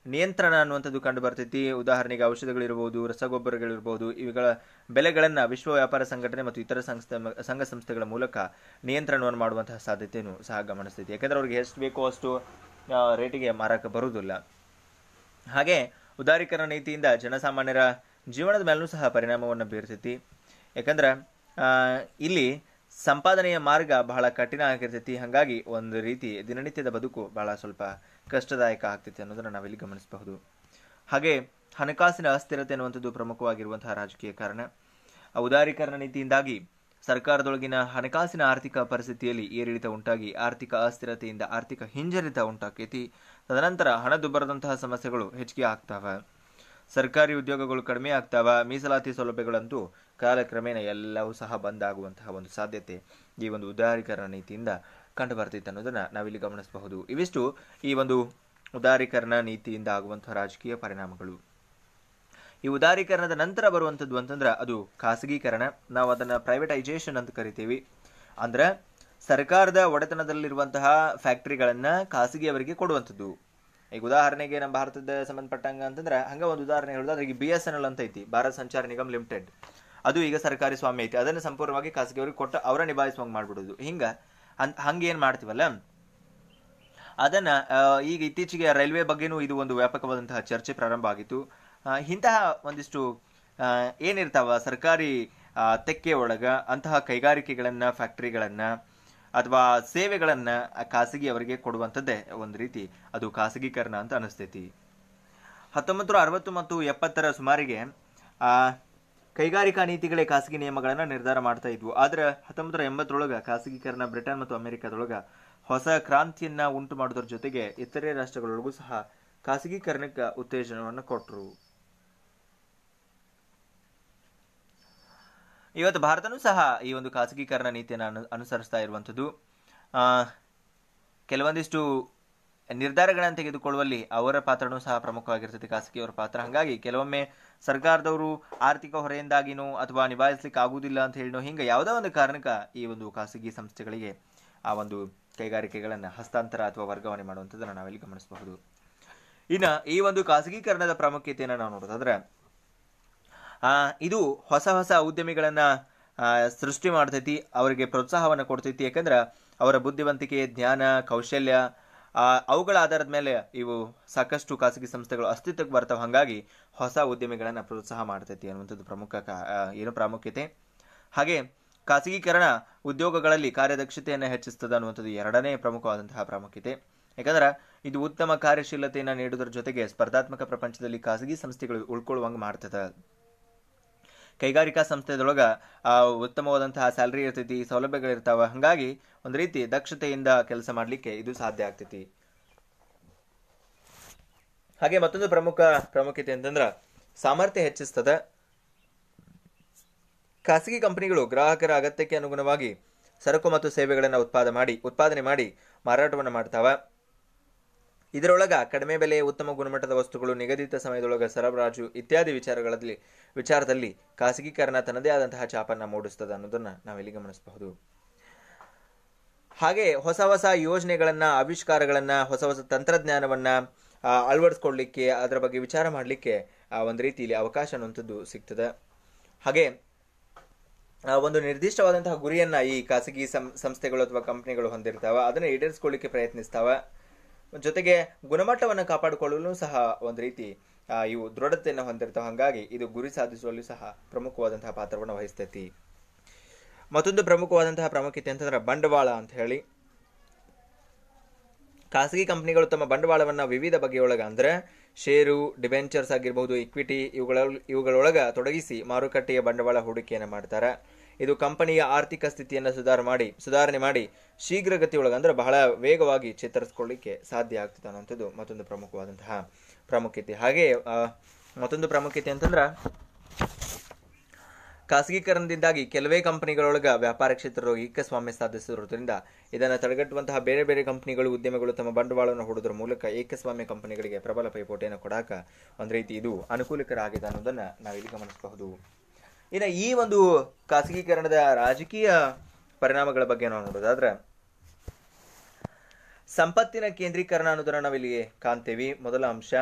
A: ನಿಯಂತ್ರಣ ಅನ್ನುವಂಥದ್ದು ಕಂಡು ಬರ್ತೈತಿ. ಉದಾಹರಣೆಗೆ ಔಷಧಗಳಿರ್ಬೋದು, ರಸಗೊಬ್ಬರಗಳಿರ್ಬೋದು, ಇವುಗಳ ಬೆಲೆಗಳನ್ನು ವಿಶ್ವ ವ್ಯಾಪಾರ ಸಂಘಟನೆ ಮತ್ತು ಇತರ ಸಂಸ್ಥೆ ಸಂಘ ಸಂಸ್ಥೆಗಳ ಮೂಲಕ ನಿಯಂತ್ರಣವನ್ನು ಮಾಡುವಂತಹ ಸಾಧ್ಯತೆಯನ್ನು ಸಹ ಗಮನಿಸ್ತೈತಿ. ಯಾಕಂದ್ರೆ ಅವ್ರಿಗೆ ಎಷ್ಟು ಬೇಕೋ ಅಷ್ಟು ರೇಟಿಗೆ ಮಾರಕ್ಕೆ ಬರುವುದಿಲ್ಲ. ಹಾಗೆ ಉದಾರೀಕರಣ ನೀತಿಯಿಂದ ಜನಸಾಮಾನ್ಯರ ಜೀವನದ ಮೇಲೂ ಸಹ ಪರಿಣಾಮವನ್ನು ಬೀರ್ತೈತಿ. ಯಾಕಂದ್ರೆ ಇಲ್ಲಿ ಸಂಪಾದನೆಯ ಮಾರ್ಗ ಬಹಳ ಕಠಿಣ ಆಗಿರ್ತೈತಿ. ಹಾಗಾಗಿ ಒಂದು ರೀತಿ ದಿನನಿತ್ಯದ ಬದುಕು ಬಹಳ ಸ್ವಲ್ಪ ಕಷ್ಟದಾಯಕ ಆಗ್ತೈತಿ ಅನ್ನೋದನ್ನು ನಾವಿಲ್ಲಿ ಗಮನಿಸಬಹುದು. ಹಾಗೆ ಹಣಕಾಸಿನ ಅಸ್ಥಿರತೆ ಅನ್ನುವಂಥದ್ದು ಪ್ರಮುಖವಾಗಿರುವಂತಹ ರಾಜಕೀಯ ಕಾರಣ. ಉದಾರೀಕರಣ ನೀತಿಯಿಂದಾಗಿ ಸರ್ಕಾರದೊಳಗಿನ ಹಣಕಾಸಿನ ಆರ್ಥಿಕ ಪರಿಸ್ಥಿತಿಯಲ್ಲಿ ಏರಿಳಿತ ಉಂಟಾಗಿ, ಆರ್ಥಿಕ ಅಸ್ಥಿರತೆಯಿಂದ ಆರ್ಥಿಕ ಹಿಂಜರಿತ ಉಂಟಾಕೈತಿ. ತದನಂತರ ಹಣದುಬ್ಬರದಂತಹ ಸಮಸ್ಯೆಗಳು ಹೆಚ್ಚಿಗೆ ಆಗ್ತಾವ. ಸರ್ಕಾರಿ ಉದ್ಯೋಗಗಳು ಕಡಿಮೆ ಆಗ್ತಾವ. ಮೀಸಲಾತಿ ಸೌಲಭ್ಯಗಳಂತೂ ಕಾಲಕ್ರಮೇಣ ಎಲ್ಲವೂ ಸಹ ಬಂದಾಗುವಂತಹ ಒಂದು ಸಾಧ್ಯತೆ ಈ ಒಂದು ಉದಾರೀಕರಣ ನೀತಿಯಿಂದ ಕಂಡು ಬರ್ತಿತ್ತು ಅನ್ನೋದನ್ನ ನಾವಿಲ್ಲಿ ಗಮನಿಸಬಹುದು. ಇವಿಷ್ಟು ಈ ಒಂದು ಉದಾರೀಕರಣ ನೀತಿಯಿಂದ ಆಗುವಂತಹ ರಾಜಕೀಯ ಪರಿಣಾಮಗಳು. ಈ ಉದಾರೀಕರಣದ ನಂತರ ಬರುವಂಥದ್ದು ಅಂತಂದ್ರೆ ಅದು ಖಾಸಗೀಕರಣ. ನಾವು ಅದನ್ನ ಪ್ರೈವೇಟೈಸೇಷನ್ ಅಂತ ಕರಿತೀವಿ. ಅಂದ್ರೆ ಸರ್ಕಾರದ ಒಡೆತನದಲ್ಲಿರುವಂತಹ ಫ್ಯಾಕ್ಟರಿಗಳನ್ನ ಖಾಸಗಿಯವರಿಗೆ ಕೊಡುವಂಥದ್ದು. ಈಗ ಉದಾಹರಣೆಗೆ ನಮ್ಮ ಭಾರತದ ಸಂಬಂಧಪಟ್ಟಂಗ ಅಂತಂದ್ರೆ ಹಂಗ ಒಂದು ಉದಾಹರಣೆ ಹೇಳೋದು, ಅದ್ರಿಗೆ ಬಿ ಎಸ್ ಎನ್ ಎಲ್ ಅಂತ ಐತಿ, ಭಾರತ ಸಂಚಾರ ನಿಗಮ್ ಲಿಮಿಟೆಡ್. ಅದು ಈಗ ಸರ್ಕಾರಿ ಸ್ವಾಮ್ಯ ಐತಿ, ಅದನ್ನು ಸಂಪೂರ್ಣವಾಗಿ ಖಾಸಗಿಯವರಿಗೆ ಕೊಟ್ಟು ಅವರ ನಿಭಾಯಿಸುವಂಗೆ ಮಾಡ್ಬಿಡೋದು. ಹಿಂಗ ಅನ್ ಹಂಗೇನ್ ಮಾಡ್ತೀವಲ್ಲ? ಅದನ್ನ ಈಗ ಇತ್ತೀಚೆಗೆ ರೈಲ್ವೆ ಬಗ್ಗೆನೂ ಇದು ಒಂದು ವ್ಯಾಪಕವಾದಂತಹ ಚರ್ಚೆ ಪ್ರಾರಂಭ ಆಗಿತ್ತು. ಇಂತಹ ಒಂದಿಷ್ಟು ಏನಿರ್ತಾವ? ಸರ್ಕಾರಿ ತೆಕ್ಕೆ ಒಳಗ ಅಂತಹ ಕೈಗಾರಿಕೆಗಳನ್ನ, ಫ್ಯಾಕ್ಟರಿಗಳನ್ನ, ಅಥವಾ ಖಾಸಗಿ ಅವರಿಗೆ ಕೊಡುವಂಥದ್ದೇ ಒಂದು ರೀತಿ. ಅದು ಖಾಸಗೀಕರಣ ಅಂತ ಅನಿಸ್ತೈತಿ. ಹತ್ತೊಂಬತ್ತು ಅರವತ್ತು ಮತ್ತು ಎಪ್ಪತ್ತರ ಸುಮಾರಿಗೆ ಕೈಗಾರಿಕಾ ನೀತಿಗಳೇ ಖಾಸಗಿ ನಿಯಮಗಳನ್ನು ನಿರ್ಧಾರ ಮಾಡ್ತಾ ಇದ್ವು. ಆದ್ರೆ ಹತ್ತೊಂಬತ್ತರ ಎಂಬತ್ತರೊಳಗ ಖಾಸಗೀಕರಣ ಬ್ರಿಟನ್ ಮತ್ತು ಅಮೆರಿಕದೊಳಗ ಹೊಸ ಕ್ರಾಂತಿಯನ್ನ ಉಂಟು ಮಾಡೋದ್ರ ಜೊತೆಗೆ ಇತರೆ ರಾಷ್ಟ್ರಗಳೊಳಗೂ ಸಹ ಖಾಸಗೀಕರಣಕ್ಕೆ ಉತ್ತೇಜನವನ್ನು ಕೊಟ್ಟರು ಇವತ್ತು ಭಾರತನೂ ಸಹ ಈ ಒಂದು ಖಾಸಗೀಕರಣ ನೀತಿಯನ್ನು ಅನು, ಅನುಸರಿಸ್ತಾ ಇರುವಂಥದ್ದು. ಕೆಲವೊಂದಿಷ್ಟು ನಿರ್ಧಾರಗಳನ್ನು ತೆಗೆದುಕೊಳ್ಳುವಲ್ಲಿ ಅವರ ಪಾತ್ರನೂ ಸಹ ಪ್ರಮುಖವಾಗಿರ್ತದೆ ಖಾಸಗಿಯವರ ಪಾತ್ರ. ಹಾಗಾಗಿ ಕೆಲವೊಮ್ಮೆ ಸರ್ಕಾರದವರು ಆರ್ಥಿಕ ಹೊರೆಯಿಂದಾಗಿನೋ ಅಥವಾ ನಿಭಾಯಿಸ್ಲಿಕ್ಕೆ ಆಗುವುದಿಲ್ಲ ಅಂತ ಹೇಳಿನೋ ಹಿಂಗೆ ಯಾವುದೋ ಒಂದು ಕಾರಣಕ್ಕೆ ಈ ಒಂದು ಖಾಸಗಿ ಸಂಸ್ಥೆಗಳಿಗೆ ಆ ಒಂದು ಕೈಗಾರಿಕೆಗಳನ್ನು ಹಸ್ತಾಂತರ ಅಥವಾ ವರ್ಗಾವಣೆ ಮಾಡುವಂಥದ್ದನ್ನು ನಾವಿಲ್ಲಿ ಗಮನಿಸಬಹುದು. ಇನ್ನು ಈ ಒಂದು ಖಾಸಗೀಕರಣದ ಪ್ರಾಮುಖ್ಯತೆಯನ್ನು ನಾವು ನೋಡೋದಾದ್ರೆ ಇದು ಹೊಸ ಹೊಸ ಉದ್ಯಮಿಗಳನ್ನ ಸೃಷ್ಟಿ ಮಾಡ್ತೈತಿ, ಅವರಿಗೆ ಪ್ರೋತ್ಸಾಹವನ್ನು ಕೊಡ್ತೈತಿ, ಯಾಕಂದ್ರೆ ಅವರ ಬುದ್ಧಿವಂತಿಕೆ, ಜ್ಞಾನ, ಕೌಶಲ್ಯ ಅವುಗಳ ಆಧಾರದ ಮೇಲೆ ಇವು ಸಾಕಷ್ಟು ಖಾಸಗಿ ಸಂಸ್ಥೆಗಳು ಅಸ್ತಿತ್ವಕ್ಕೆ ಬರ್ತಾವ. ಹಾಗಾಗಿ ಹೊಸ ಉದ್ಯಮಿಗಳನ್ನು ಪ್ರೋತ್ಸಾಹ ಮಾಡ್ತೈತಿ ಅನ್ನುವಂಥದ್ದು ಪ್ರಮುಖ ಏನು ಪ್ರಾಮುಖ್ಯತೆ. ಹಾಗೆ ಖಾಸಗೀಕರಣ ಉದ್ಯೋಗಗಳಲ್ಲಿ ಕಾರ್ಯದಕ್ಷತೆಯನ್ನು ಹೆಚ್ಚಿಸ್ತದೆ ಅನ್ನುವಂಥದ್ದು ಎರಡನೇ ಪ್ರಮುಖವಾದಂತಹ ಪ್ರಾಮುಖ್ಯತೆ. ಯಾಕಂದ್ರೆ ಇದು ಉತ್ತಮ ಕಾರ್ಯಶೀಲತೆಯನ್ನು ನೀಡುವುದರ ಜೊತೆಗೆ ಸ್ಪರ್ಧಾತ್ಮಕ ಪ್ರಪಂಚದಲ್ಲಿ ಖಾಸಗಿ ಸಂಸ್ಥೆಗಳು ಉಳ್ಕೊಳ್ಳುವಂಗೆ ಮಾಡ್ತದ. ಕೈಗಾರಿಕಾ ಸಂಸ್ಥೆದೊಳಗೆ ಉತ್ತಮವಾದಂತಹ ಸ್ಯಾಲ್ರಿ ಇರ್ತೈತಿ, ಸೌಲಭ್ಯಗಳಿರ್ತಾವ, ಹಂಗಾಗಿ ಒಂದು ರೀತಿ ದಕ್ಷತೆಯಿಂದ ಕೆಲಸ ಮಾಡಲಿಕ್ಕೆ ಇದು ಸಾಧ್ಯ ಆಗ್ತೈತಿ. ಹಾಗೆ ಮತ್ತೊಂದು ಪ್ರಮುಖ ಪ್ರಾಮುಖ್ಯತೆ ಅಂತಂದ್ರೆ, ಸಾಮರ್ಥ್ಯ ಹೆಚ್ಚಿಸ್ತದ. ಖಾಸಗಿ ಕಂಪನಿಗಳು ಗ್ರಾಹಕರ ಅಗತ್ಯಕ್ಕೆ ಅನುಗುಣವಾಗಿ ಸರಕು ಮತ್ತು ಸೇವೆಗಳನ್ನು ಉತ್ಪಾದ ಮಾಡಿ, ಉತ್ಪಾದನೆ ಮಾಡಿ ಮಾರಾಟವನ್ನು ಮಾಡ್ತಾವ. ಇದರೊಳಗ ಕಡಿಮೆ ಬೆಲೆಯ ಉತ್ತಮ ಗುಣಮಟ್ಟದ ವಸ್ತುಗಳು, ನಿಗದಿತ ಸಮಯದೊಳಗ ಸರಬರಾಜು ಇತ್ಯಾದಿ ವಿಚಾರಗಳಲ್ಲಿ, ವಿಚಾರದಲ್ಲಿ ಖಾಸಗೀಕರಣ ತನ್ನದೇ ಆದಂತಹ ಛಾಪನ್ನ ಮೂಡಿಸ್ತದೆ ಅನ್ನೋದನ್ನ ನಾವಿಲ್ಲಿ ಗಮನಿಸಬಹುದು. ಹಾಗೆ ಹೊಸ ಹೊಸ ಯೋಜನೆಗಳನ್ನ, ಆವಿಷ್ಕಾರಗಳನ್ನ, ಹೊಸ ಹೊಸ ತಂತ್ರಜ್ಞಾನವನ್ನ ಅಳವಡಿಸ್ಕೊಳ್ಳಿಕ್ಕೆ, ಅದರ ಬಗ್ಗೆ ವಿಚಾರ ಮಾಡಲಿಕ್ಕೆ ಒಂದು ರೀತಿಯಲ್ಲಿ ಅವಕಾಶ ಅನ್ನುವಂಥದ್ದು ಸಿಗ್ತದೆ. ಹಾಗೆ ಒಂದು ನಿರ್ದಿಷ್ಟವಾದಂತಹ ಗುರಿಯನ್ನ ಈ ಖಾಸಗಿ ಸಂಸ್ಥೆಗಳು ಅಥವಾ ಕಂಪನಿಗಳು ಹೊಂದಿರ್ತಾವ, ಅದನ್ನ ಈಡೇರಿಸ್ಕೊಳ್ಳಿಕ್ಕೆ ಪ್ರಯತ್ನಿಸ್ತಾವ. ಜೊತೆಗೆ ಗುಣಮಟ್ಟವನ್ನು ಕಾಪಾಡಿಕೊಳ್ಳಲು ಸಹ ಒಂದು ರೀತಿ ಇವು ದೃಢತೆಯನ್ನು ಹೊಂದಿರ್ತವೆ. ಹಾಗಾಗಿ ಇದು ಗುರಿ ಸಾಧಿಸುವಲ್ಲೂ ಸಹ ಪ್ರಮುಖವಾದಂತಹ ಪಾತ್ರವನ್ನು ವಹಿಸ್ತೈತಿ. ಮತ್ತೊಂದು ಪ್ರಮುಖವಾದಂತಹ ಪ್ರಾಮುಖ್ಯತೆ ಅಂತಂದ್ರೆ ಬಂಡವಾಳ ಅಂತ ಹೇಳಿ. ಖಾಸಗಿ ಕಂಪನಿಗಳು ತಮ್ಮ ಬಂಡವಾಳವನ್ನ ವಿವಿಧ ಬಗೆಯೊಳಗೆ ಅಂದ್ರೆ ಷೇರು ಡಿಬೆಂಚರ್ಸ್ ಆಗಿರ್ಬೋದು, ಇಕ್ವಿಟಿ ಇವುಗಳ ಇವುಗಳೊಳಗ ತೊಡಗಿಸಿ ಮಾರುಕಟ್ಟೆಯ ಬಂಡವಾಳ ಹೂಡಿಕೆಯನ್ನು ಮಾಡ್ತಾರೆ. ಇದು ಕಂಪನಿಯ ಆರ್ಥಿಕ ಸ್ಥಿತಿಯನ್ನು ಸುಧಾರ ಮಾಡಿ, ಸುಧಾರಣೆ ಮಾಡಿ ಶೀಘ್ರಗತಿಯೊಳಗೆ ಅಂದರೆ ಬಹಳ ವೇಗವಾಗಿ ಚೇತರಿಸ್ಕೊಳ್ಳಿಕ್ಕೆ ಸಾಧ್ಯ ಆಗ್ತದೆ ಅನ್ನೋಂಥದ್ದು ಮತ್ತೊಂದು ಪ್ರಮುಖವಾದಂತಹ ಪ್ರಾಮುಖ್ಯತೆ. ಹಾಗೆ ಮತ್ತೊಂದು ಪ್ರಾಮುಖ್ಯತೆ ಅಂತಂದ್ರೆ ಖಾಸಗೀಕರಣದಿಂದಾಗಿ ಕೆಲವೇ ಕಂಪನಿಗಳೊಳಗೆ ವ್ಯಾಪಾರ ಕ್ಷೇತ್ರರು ಏಕಸ್ವಾಮ್ಯ ಸಾಧಿಸಿರುವುದರಿಂದ ಇದನ್ನು ತಡೆಗಟ್ಟುವಂತಹ ಬೇರೆ ಬೇರೆ ಕಂಪನಿಗಳು, ಉದ್ಯಮಗಳು ತಮ್ಮ ಬಂಡವಾಳವನ್ನು ಹೂಡೋದ್ರ ಮೂಲಕ ಏಕಸ್ವಾಮ್ಯ ಕಂಪನಿಗಳಿಗೆ ಪ್ರಬಲ ಪೈಪೋಟಿಯನ್ನು ಕೊಡಾಕ ಒಂದು ರೀತಿ ಇದು ಅನುಕೂಲಕರ ಆಗಿದೆ ಅನ್ನೋದನ್ನು ನಾವಿಲ್ಲಿ ಗಮನಿಸಬಹುದು. ಇನ್ನು ಈ ಒಂದು ಖಾಸಗೀಕರಣದ ರಾಜಕೀಯ ಪರಿಣಾಮಗಳ ಬಗ್ಗೆ ನಾವು ನೋಡೋದಾದ್ರೆ, ಸಂಪತ್ತಿನ ಕೇಂದ್ರೀಕರಣ ಅನ್ನೋದನ್ನ ನಾವಿಲ್ಲಿ ಕಾಣ್ತೇವಿ. ಮೊದಲ ಅಂಶ,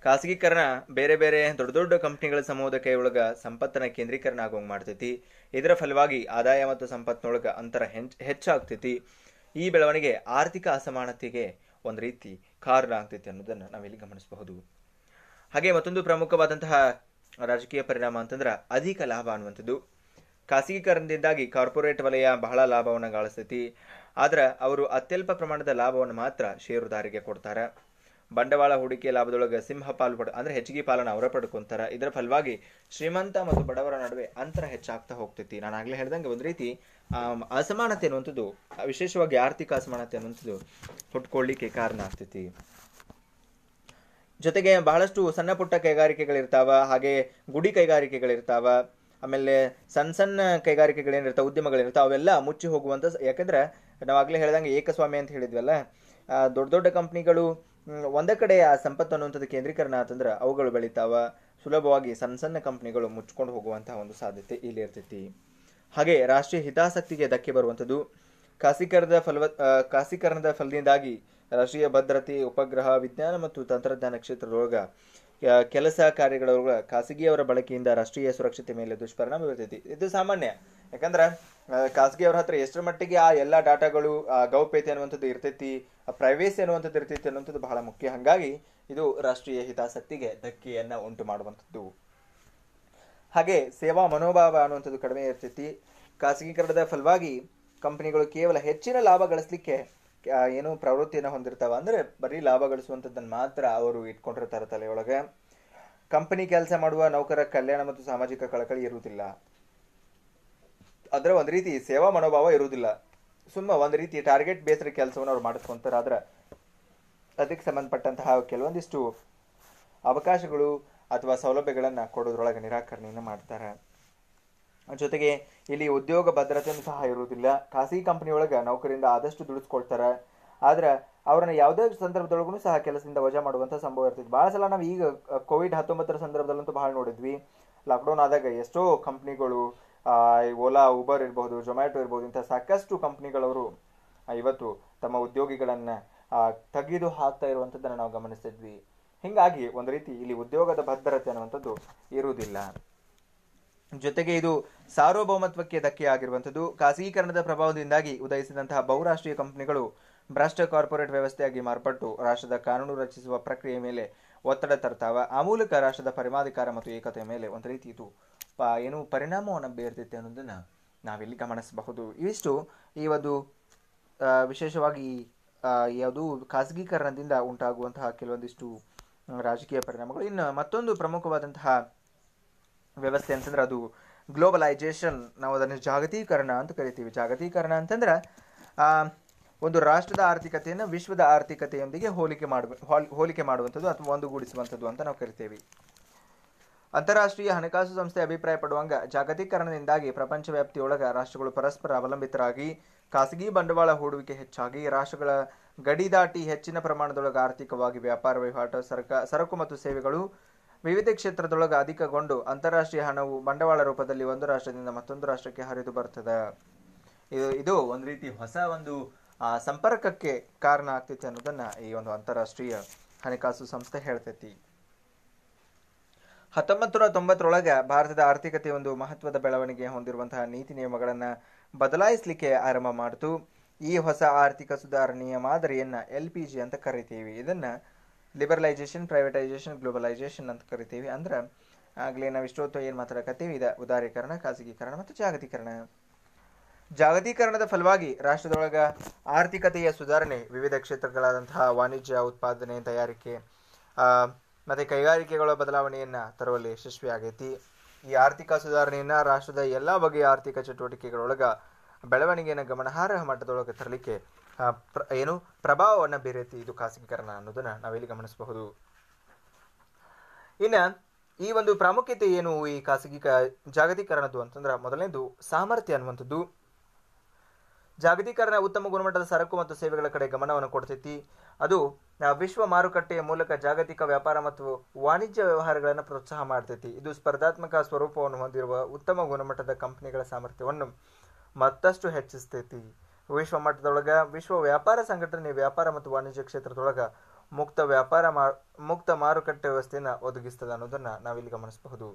A: ಖಾಸಗೀಕರಣ ಬೇರೆ ಬೇರೆ ದೊಡ್ಡ ದೊಡ್ಡ ಕಂಪ್ನಿಗಳ ಸಮೂಹದ ಕೈಯೊಳಗ ಸಂಪತ್ತನ ಕೇಂದ್ರೀಕರಣ ಆಗೋಂಗ್ ಮಾಡ್ತೈತಿ. ಇದರ ಫಲವಾಗಿ ಆದಾಯ ಮತ್ತು ಸಂಪತ್ತಿನೊಳಗ ಅಂತರ ಹೆಂಚ್, ಹೆಚ್ಚಾಗ್ತೈತಿ. ಈ ಬೆಳವಣಿಗೆ ಆರ್ಥಿಕ ಅಸಮಾನತೆಗೆ ಒಂದು ರೀತಿ ಕಾರಣ ಆಗ್ತೈತಿ ಅನ್ನೋದನ್ನ ನಾವಿಲ್ಲಿ ಗಮನಿಸಬಹುದು. ಹಾಗೆ ಮತ್ತೊಂದು ಪ್ರಮುಖವಾದಂತಹ ರಾಜಕೀಯ ಪರಿಣಾಮ ಅಂತಂದ್ರೆ ಅಧಿಕ ಲಾಭ ಅನ್ನುವಂಥದ್ದು. ಖಾಸಗೀಕರಣದಿಂದಾಗಿ ಕಾರ್ಪೊರೇಟ್ ವಲಯ ಬಹಳ ಲಾಭವನ್ನು ಗಳಿಸ್ತೈತಿ ಆದ್ರೆ ಅವರು ಅತ್ಯಲ್ಪ ಪ್ರಮಾಣದ ಲಾಭವನ್ನು ಮಾತ್ರ ಷೇರುದಾರಿಗೆ ಕೊಡ್ತಾರೆ. ಬಂಡವಾಳ ಹೂಡಿಕೆ ಲಾಭದೊಳಗೆ ಸಿಂಹ ಪಾಲು ಪಡ, ಅಂದ್ರೆ ಹೆಚ್ಚಿಗೆ ಪಾಲನ್ನು ಅವರ ಪಡ್ಕೊತಾರೆ. ಇದರ ಫಲವಾಗಿ ಶ್ರೀಮಂತ ಮತ್ತು ಬಡವರ ನಡುವೆ ಅಂತರ ಹೆಚ್ಚಾಗ್ತಾ ಹೋಗ್ತೈತಿ. ನಾನು ಆಗ್ಲೇ ಹೇಳ್ದಂಗೆ ಒಂದು ರೀತಿ ಅಸಮಾನತೆ ಅನ್ನುವಂಥದ್ದು, ವಿಶೇಷವಾಗಿ ಆರ್ಥಿಕ ಅಸಮಾನತೆ ಅನ್ನುವಂಥದ್ದು ಹುಟ್ಕೊಳ್ಳಿಕ್ಕೆ ಕಾರಣ ಆಗ್ತೈತಿ. ಜೊತೆಗೆ ಬಹಳಷ್ಟು ಸಣ್ಣ ಪುಟ್ಟ ಕೈಗಾರಿಕೆಗಳಿರ್ತಾವ, ಹಾಗೆ ಗುಡಿ ಕೈಗಾರಿಕೆಗಳಿರ್ತಾವ, ಆಮೇಲೆ ಸಣ್ಣ ಸಣ್ಣ ಕೈಗಾರಿಕೆಗಳೇನಿರ್ತಾವೆ, ಉದ್ಯಮಗಳಿರ್ತಾವ, ಅವೆಲ್ಲ ಮುಚ್ಚಿ ಹೋಗುವಂಥ ಯಾಕಂದ್ರೆ ಯಾಕಂದ್ರೆ ಆಗಲೇ ಹೇಳ್ದಂಗೆ ಏಕಸ್ವಾಮಿ ಅಂತ ಹೇಳಿದ್ವಲ್ಲ ದೊಡ್ಡ ದೊಡ್ಡ ಕಂಪ್ನಿಗಳು ಒಂದೇ ಕಡೆ ಆ ಸಂಪತ್ತು ಅನ್ನುವಂಥದ್ದು ಕೇಂದ್ರೀಕರಣ ಆತಂದ್ರೆ ಅವುಗಳು ಬೆಳಿತಾವ, ಸುಲಭವಾಗಿ ಸಣ್ಣ ಸಣ್ಣ ಕಂಪ್ನಿಗಳು ಮುಚ್ಕೊಂಡು ಹೋಗುವಂತಹ ಒಂದು ಸಾಧ್ಯತೆ ಇಲ್ಲಿ ಇರ್ತೈತಿ ಹಾಗೆ ರಾಷ್ಟ್ರೀಯ ಹಿತಾಸಕ್ತಿಗೆ ಧಕ್ಕೆ ಬರುವಂಥದ್ದು ಖಾಸೀಕರಣದ ಫಲವ ಖಾಸೀಕರಣದ ಫಲದಿಂದಾಗಿ ರಾಷ್ಟ್ರೀಯ ಭದ್ರತೆ ಉಪಗ್ರಹ ವಿಜ್ಞಾನ ಮತ್ತು ತಂತ್ರಜ್ಞಾನ ಕ್ಷೇತ್ರದೊಳಗ ಕೆಲಸ ಕಾರ್ಯಗಳೊಳಗ ಖಾಸಗಿಯವರ ಬಳಕೆಯಿಂದ ರಾಷ್ಟ್ರೀಯ ಸುರಕ್ಷತೆ ಮೇಲೆ ದುಷ್ಪರಿಣಾಮ ಬೀರ್ತೈತಿ ಇದು ಸಾಮಾನ್ಯ. ಯಾಕಂದ್ರೆ ಖಾಸಗಿಯವ್ರ ಹತ್ರ ಎಷ್ಟರ ಮಟ್ಟಿಗೆ ಆ ಎಲ್ಲ ಡಾಟಾಗಳು ಆ, ಗೌಪ್ಯತೆ ಅನ್ನುವಂಥದ್ದು ಇರ್ತೈತಿ ಪ್ರೈವೇಸಿ ಅನ್ನುವಂಥದ್ದು ಇರ್ತೈತಿ ಅನ್ನುವಂಥದ್ದು ಬಹಳ ಮುಖ್ಯ. ಹಾಗಾಗಿ ಇದು ರಾಷ್ಟ್ರೀಯ ಹಿತಾಸಕ್ತಿಗೆ ಧಕ್ಕೆಯನ್ನ ಉಂಟು ಮಾಡುವಂಥದ್ದು. ಹಾಗೆ ಸೇವಾ ಮನೋಭಾವ ಅನ್ನುವಂಥದ್ದು ಕಡಿಮೆ ಇರ್ತೈತಿ. ಖಾಸಗೀಕರಣದ ಫಲವಾಗಿ ಕಂಪನಿಗಳು ಕೇವಲ ಹೆಚ್ಚಿನ ಲಾಭ ಗಳಿಸ್ಲಿಕ್ಕೆ ಏನು ಪ್ರವೃತ್ತಿಯನ್ನು ಹೊಂದಿರ್ತಾವ? ಅಂದ್ರೆ ಬರೀ ಲಾಭ ಗಳಿಸುವಂಥದ್ದನ್ನು ಮಾತ್ರ ಅವರು ಇಟ್ಕೊಂಡಿರ್ತಾರೆ ತಲೆಯೊಳಗೆ ಕಂಪನಿ ಕೆಲಸ ಮಾಡುವ ನೌಕರ ಕಲ್ಯಾಣ ಮತ್ತು ಸಾಮಾಜಿಕ ಕಳಕಳಿ ಇರುವುದಿಲ್ಲ. ಅದರ ಒಂದು ರೀತಿ ಸೇವಾ ಮನೋಭಾವ ಇರುವುದಿಲ್ಲ. ಸುಮ್ಮ ಒಂದು ರೀತಿ ಟಾರ್ಗೆಟ್ ಬೇಸ್ಡ್ ಕೆಲಸವನ್ನು ಅವ್ರು ಮಾಡಿಸ್ಕೊಂತಾರೆ. ಆದ್ರೆ ಅದಕ್ಕೆ ಸಂಬಂಧಪಟ್ಟಂತಹ ಕೆಲವೊಂದಿಷ್ಟು ಅವಕಾಶಗಳು ಅಥವಾ ಸೌಲಭ್ಯಗಳನ್ನು ಕೊಡೋದ್ರೊಳಗೆ ನಿರಾಕರಣೆಯನ್ನು ಮಾಡ್ತಾರೆ. ಜೊತೆಗೆ ಇಲ್ಲಿ ಉದ್ಯೋಗ ಭದ್ರತೆಯೂ ಸಹ ಇರುವುದಿಲ್ಲ. ಖಾಸಗಿ ಕಂಪನಿ ಒಳಗೆ ನೌಕರಿಂದ ಆದಷ್ಟು ದುಡಿಸ್ಕೊಳ್ತಾರೆ. ಆದ್ರೆ ಅವ್ರನ್ನ ಯಾವುದೇ ಸಂದರ್ಭದೊಳಗೂ ಸಹ ಕೆಲಸದಿಂದ ವಜಾ ಮಾಡುವಂತ ಸಂಭವ ಇರ್ತೈತಿ. ಬಹಳ ಸಲ ನಾವು ಈಗ ಕೋವಿಡ್ ಹತ್ತೊಂಬತ್ತರ ಸಂದರ್ಭದಲ್ಲಂತೂ ಬಹಳ ನೋಡಿದ್ವಿ. ಲಾಕ್ಡೌನ್ ಆದಾಗ ಎಷ್ಟೋ ಕಂಪ್ನಿಗಳು ಓಲಾ ಉಬರ್ ಇರಬಹುದು ಜೊಮ್ಯಾಟೊ ಇರ್ಬೋದು ಇಂಥ ಸಾಕಷ್ಟು ಕಂಪ್ನಿಗಳವರು ಇವತ್ತು ತಮ್ಮ ಉದ್ಯೋಗಿಗಳನ್ನು ತೆಗೆದು ಹಾಕ್ತಾ ಇರುವಂಥದ್ದನ್ನು ನಾವು ಗಮನಿಸ್ತಿದ್ವಿ ಹೀಗಾಗಿ ಒಂದು ರೀತಿ ಇಲ್ಲಿ ಉದ್ಯೋಗದ ಭದ್ರತೆ ಅನ್ನುವಂಥದ್ದು ಇರುವುದಿಲ್ಲ. ಜೊತೆಗೆ ಇದು ಸಾರ್ವಭೌಮತ್ವಕ್ಕೆ ಧಕ್ಕೆ ಆಗಿರುವಂಥದ್ದು ಖಾಸಗೀಕರಣದ ಪ್ರಭಾವದಿಂದಾಗಿ ಉದಯಿಸಿದಂತಹ ಬಹುರಾಷ್ಟ್ರೀಯ ಕಂಪನಿಗಳು ಭ್ರಷ್ಟ ಕಾರ್ಪೊರೇಟ್ ವ್ಯವಸ್ಥೆಯಾಗಿ ಮಾರ್ಪಟ್ಟು ರಾಷ್ಟ್ರದ ಕಾನೂನು ರಚಿಸುವ ಪ್ರಕ್ರಿಯೆ ಮೇಲೆ ಒತ್ತಡ ತರ್ತಾವ. ಆ ಮೂಲಕ ರಾಷ್ಟ್ರದ ಪರಮಾಧಿಕಾರ ಮತ್ತು ಏಕತೆಯ ಮೇಲೆ ಒಂದು ರೀತಿ ಇದು ಏನು ಪರಿಣಾಮವನ್ನು ಬೀರ್ತೈತೆ ಅನ್ನೋದನ್ನು ನಾವಿಲ್ಲಿ ಗಮನಿಸಬಹುದು. ಇವಿಷ್ಟು ಈ ಒಂದು ವಿಶೇಷವಾಗಿ ಯಾವುದು ಖಾಸಗೀಕರಣದಿಂದ ಉಂಟಾಗುವಂತಹ ಕೆಲವೊಂದಿಷ್ಟು ರಾಜಕೀಯ ಪರಿಣಾಮಗಳು. ಇನ್ನು ಮತ್ತೊಂದು ಪ್ರಮುಖವಾದಂತಹ ವ್ಯವಸ್ಥೆ ಅಂತಂದ್ರೆ ಅದು ಗ್ಲೋಬಲೈಜೇಷನ್ ನಾವು ಅದನ್ನು ಜಾಗತೀಕರಣ ಅಂತ ಕರಿತೀವಿ. ಜಾಗತೀಕರಣ ಅಂತಂದ್ರೆ ಒಂದು ರಾಷ್ಟ್ರದ ಆರ್ಥಿಕತೆಯನ್ನು ವಿಶ್ವದ ಆರ್ಥಿಕತೆಯೊಂದಿಗೆ ಹೋಲಿಕೆ ಮಾಡುವ, ಹೋಲ್- ಹೋಲಿಕೆ ಮಾಡುವಂಥದ್ದು ಅಥವಾ ಒಂದುಗೂಡಿಸುವಂಥದ್ದು ಅಂತ ನಾವು ಕರಿತೇವೆ. ಅಂತಾರಾಷ್ಟ್ರೀಯ ಹಣಕಾಸು ಸಂಸ್ಥೆ ಅಭಿಪ್ರಾಯ ಪಡುವಂಗ ಜಾಗತೀಕರಣದಿಂದಾಗಿ ಪ್ರಪಂಚ ವ್ಯಾಪ್ತಿಯೊಳಗ ರಾಷ್ಟ್ರಗಳು ಪರಸ್ಪರ ಅವಲಂಬಿತರಾಗಿ, ಖಾಸಗಿ ಬಂಡವಾಳ ಹೂಡುವಿಕೆ ಹೆಚ್ಚಾಗಿ, ರಾಷ್ಟ್ರಗಳ ಗಡಿ ದಾಟಿ ಹೆಚ್ಚಿನ ಪ್ರಮಾಣದೊಳಗೆ ಆರ್ಥಿಕವಾಗಿ ವ್ಯಾಪಾರ ವಹಿವಾಟು, ಸರಕ, ಸರಕು ಮತ್ತು ಸೇವೆಗಳು ವಿವಿಧ ಕ್ಷೇತ್ರದೊಳಗೆ ಅಧಿಕಗೊಂಡು ಅಂತಾರಾಷ್ಟ್ರೀಯ ಹಣವು ಬಂಡವಾಳ ರೂಪದಲ್ಲಿ ಒಂದು ರಾಷ್ಟ್ರದಿಂದ ಮತ್ತೊಂದು ರಾಷ್ಟ್ರಕ್ಕೆ ಹರಿದು ಬರ್ತದೆ ಇದು ಇದು ಒಂದು ರೀತಿ ಹೊಸ ಒಂದು ಸಂಪರ್ಕಕ್ಕೆ ಕಾರಣ ಆಗ್ತೈತಿ ಅನ್ನೋದನ್ನ ಈ ಒಂದು ಅಂತಾರಾಷ್ಟ್ರೀಯ ಹಣಕಾಸು ಸಂಸ್ಥೆ ಹೇಳ್ತೈತಿ. ಹತ್ತೊಂಬತ್ತು ನೂರ ತೊಂಬತ್ತರೊಳಗೆ ಭಾರತದ ಆರ್ಥಿಕತೆ ಒಂದು ಮಹತ್ವದ ಬೆಳವಣಿಗೆ ಹೊಂದಿರುವಂತಹ ನೀತಿ ನಿಯಮಗಳನ್ನ ಬದಲಾಯಿಸಲಿಕ್ಕೆ ಆರಂಭ ಮಾಡಿತು. ಈ ಹೊಸ ಆರ್ಥಿಕ ಸುಧಾರಣೆಯ ಮಾದರಿಯನ್ನ ಎಲ್ ಪಿ ಅಂತ ಕರಿತೀವಿ. ಇದನ್ನ ಲಿಬರಲೈಸೇಷನ್ ಪ್ರೈವೇಟೈಸೇಷನ್ ಗ್ಲೋಬಲೈಸೇಷನ್ ಅಂತ ಕರಿತೀವಿ. ಅಂದ್ರೆ ಆಗಲೇ ನಾವು ಇಷ್ಟೊತ್ತು ಏನು ಮಾತಾಡಕತ್ತೀವಿ? ಇದು ಉದಾರೀಕರಣ, ಖಾಸಗೀಕರಣ ಮತ್ತು ಜಾಗತೀಕರಣ. ಜಾಗತೀಕರಣದ ಫಲವಾಗಿ ರಾಷ್ಟ್ರದೊಳಗ ಆರ್ಥಿಕತೆಯ ಸುಧಾರಣೆ, ವಿವಿಧ ಕ್ಷೇತ್ರಗಳಾದಂತಹ ವಾಣಿಜ್ಯ, ಉತ್ಪಾದನೆ, ತಯಾರಿಕೆ ಮತ್ತು ಕೈಗಾರಿಕೆಗಳ ಬದಲಾವಣೆಯನ್ನು ತರುವಲ್ಲಿ ಯಶಸ್ವಿಯಾಗೈತಿ ಈ ಆರ್ಥಿಕ ಸುಧಾರಣೆಯನ್ನು ರಾಷ್ಟ್ರದ ಎಲ್ಲ ಬಗೆಯ ಆರ್ಥಿಕ ಚಟುವಟಿಕೆಗಳೊಳಗ ಬೆಳವಣಿಗೆಯನ್ನು ಗಮನಾರ್ಹ ಮಟ್ಟದೊಳಗೆ ತರಲಿಕ್ಕೆ ಏನು ಪ್ರಭಾವವನ್ನು ಬೀರೈತಿ ಇದು ಖಾಸಗೀಕರಣ ಅನ್ನೋದನ್ನ ನಾವಿಲ್ಲಿ ಗಮನಿಸಬಹುದು. ಇನ್ನ ಈ ಒಂದು ಪ್ರಾಮುಖ್ಯತೆ ಏನು ಈ ಖಾಸಗಿ ಜಾಗತೀಕರಣದ್ದು ಅಂತಂದ್ರೆ ಮೊದಲನೇದು ಸಾಮರ್ಥ್ಯ ಅನ್ನುವಂಥದ್ದು. ಜಾಗತೀಕರಣ ಉತ್ತಮ ಗುಣಮಟ್ಟದ ಸರಕು ಮತ್ತು ಸೇವೆಗಳ ಕಡೆ ಗಮನವನ್ನು ಕೊಡ್ತೈತಿ. ಅದು ವಿಶ್ವ ಮಾರುಕಟ್ಟೆಯ ಮೂಲಕ ಜಾಗತಿಕ ವ್ಯಾಪಾರ ಮತ್ತು ವಾಣಿಜ್ಯ ವ್ಯವಹಾರಗಳನ್ನು ಪ್ರೋತ್ಸಾಹ ಮಾಡ್ತೈತಿ. ಇದು ಸ್ಪರ್ಧಾತ್ಮಕ ಸ್ವರೂಪವನ್ನು ಹೊಂದಿರುವ ಉತ್ತಮ ಗುಣಮಟ್ಟದ ಕಂಪನಿಗಳ ಸಾಮರ್ಥ್ಯವನ್ನು ಮತ್ತಷ್ಟು ಹೆಚ್ಚಿಸ್ತೈತಿ. ವಿಶ್ವ ಮಟ್ಟದೊಳಗೆ ವಿಶ್ವ ವ್ಯಾಪಾರ ಸಂಘಟನೆ ವ್ಯಾಪಾರ ಮತ್ತು ವಾಣಿಜ್ಯ ಕ್ಷೇತ್ರದೊಳಗ ಮುಕ್ತ ವ್ಯಾಪಾರ ಮಾ, ಮುಕ್ತ ಮಾರುಕಟ್ಟೆ ವ್ಯವಸ್ಥೆಯನ್ನು ಒದಗಿಸ್ತದೆ ಅನ್ನೋದನ್ನು ನಾವಿಲ್ಲಿ ಗಮನಿಸಬಹುದು.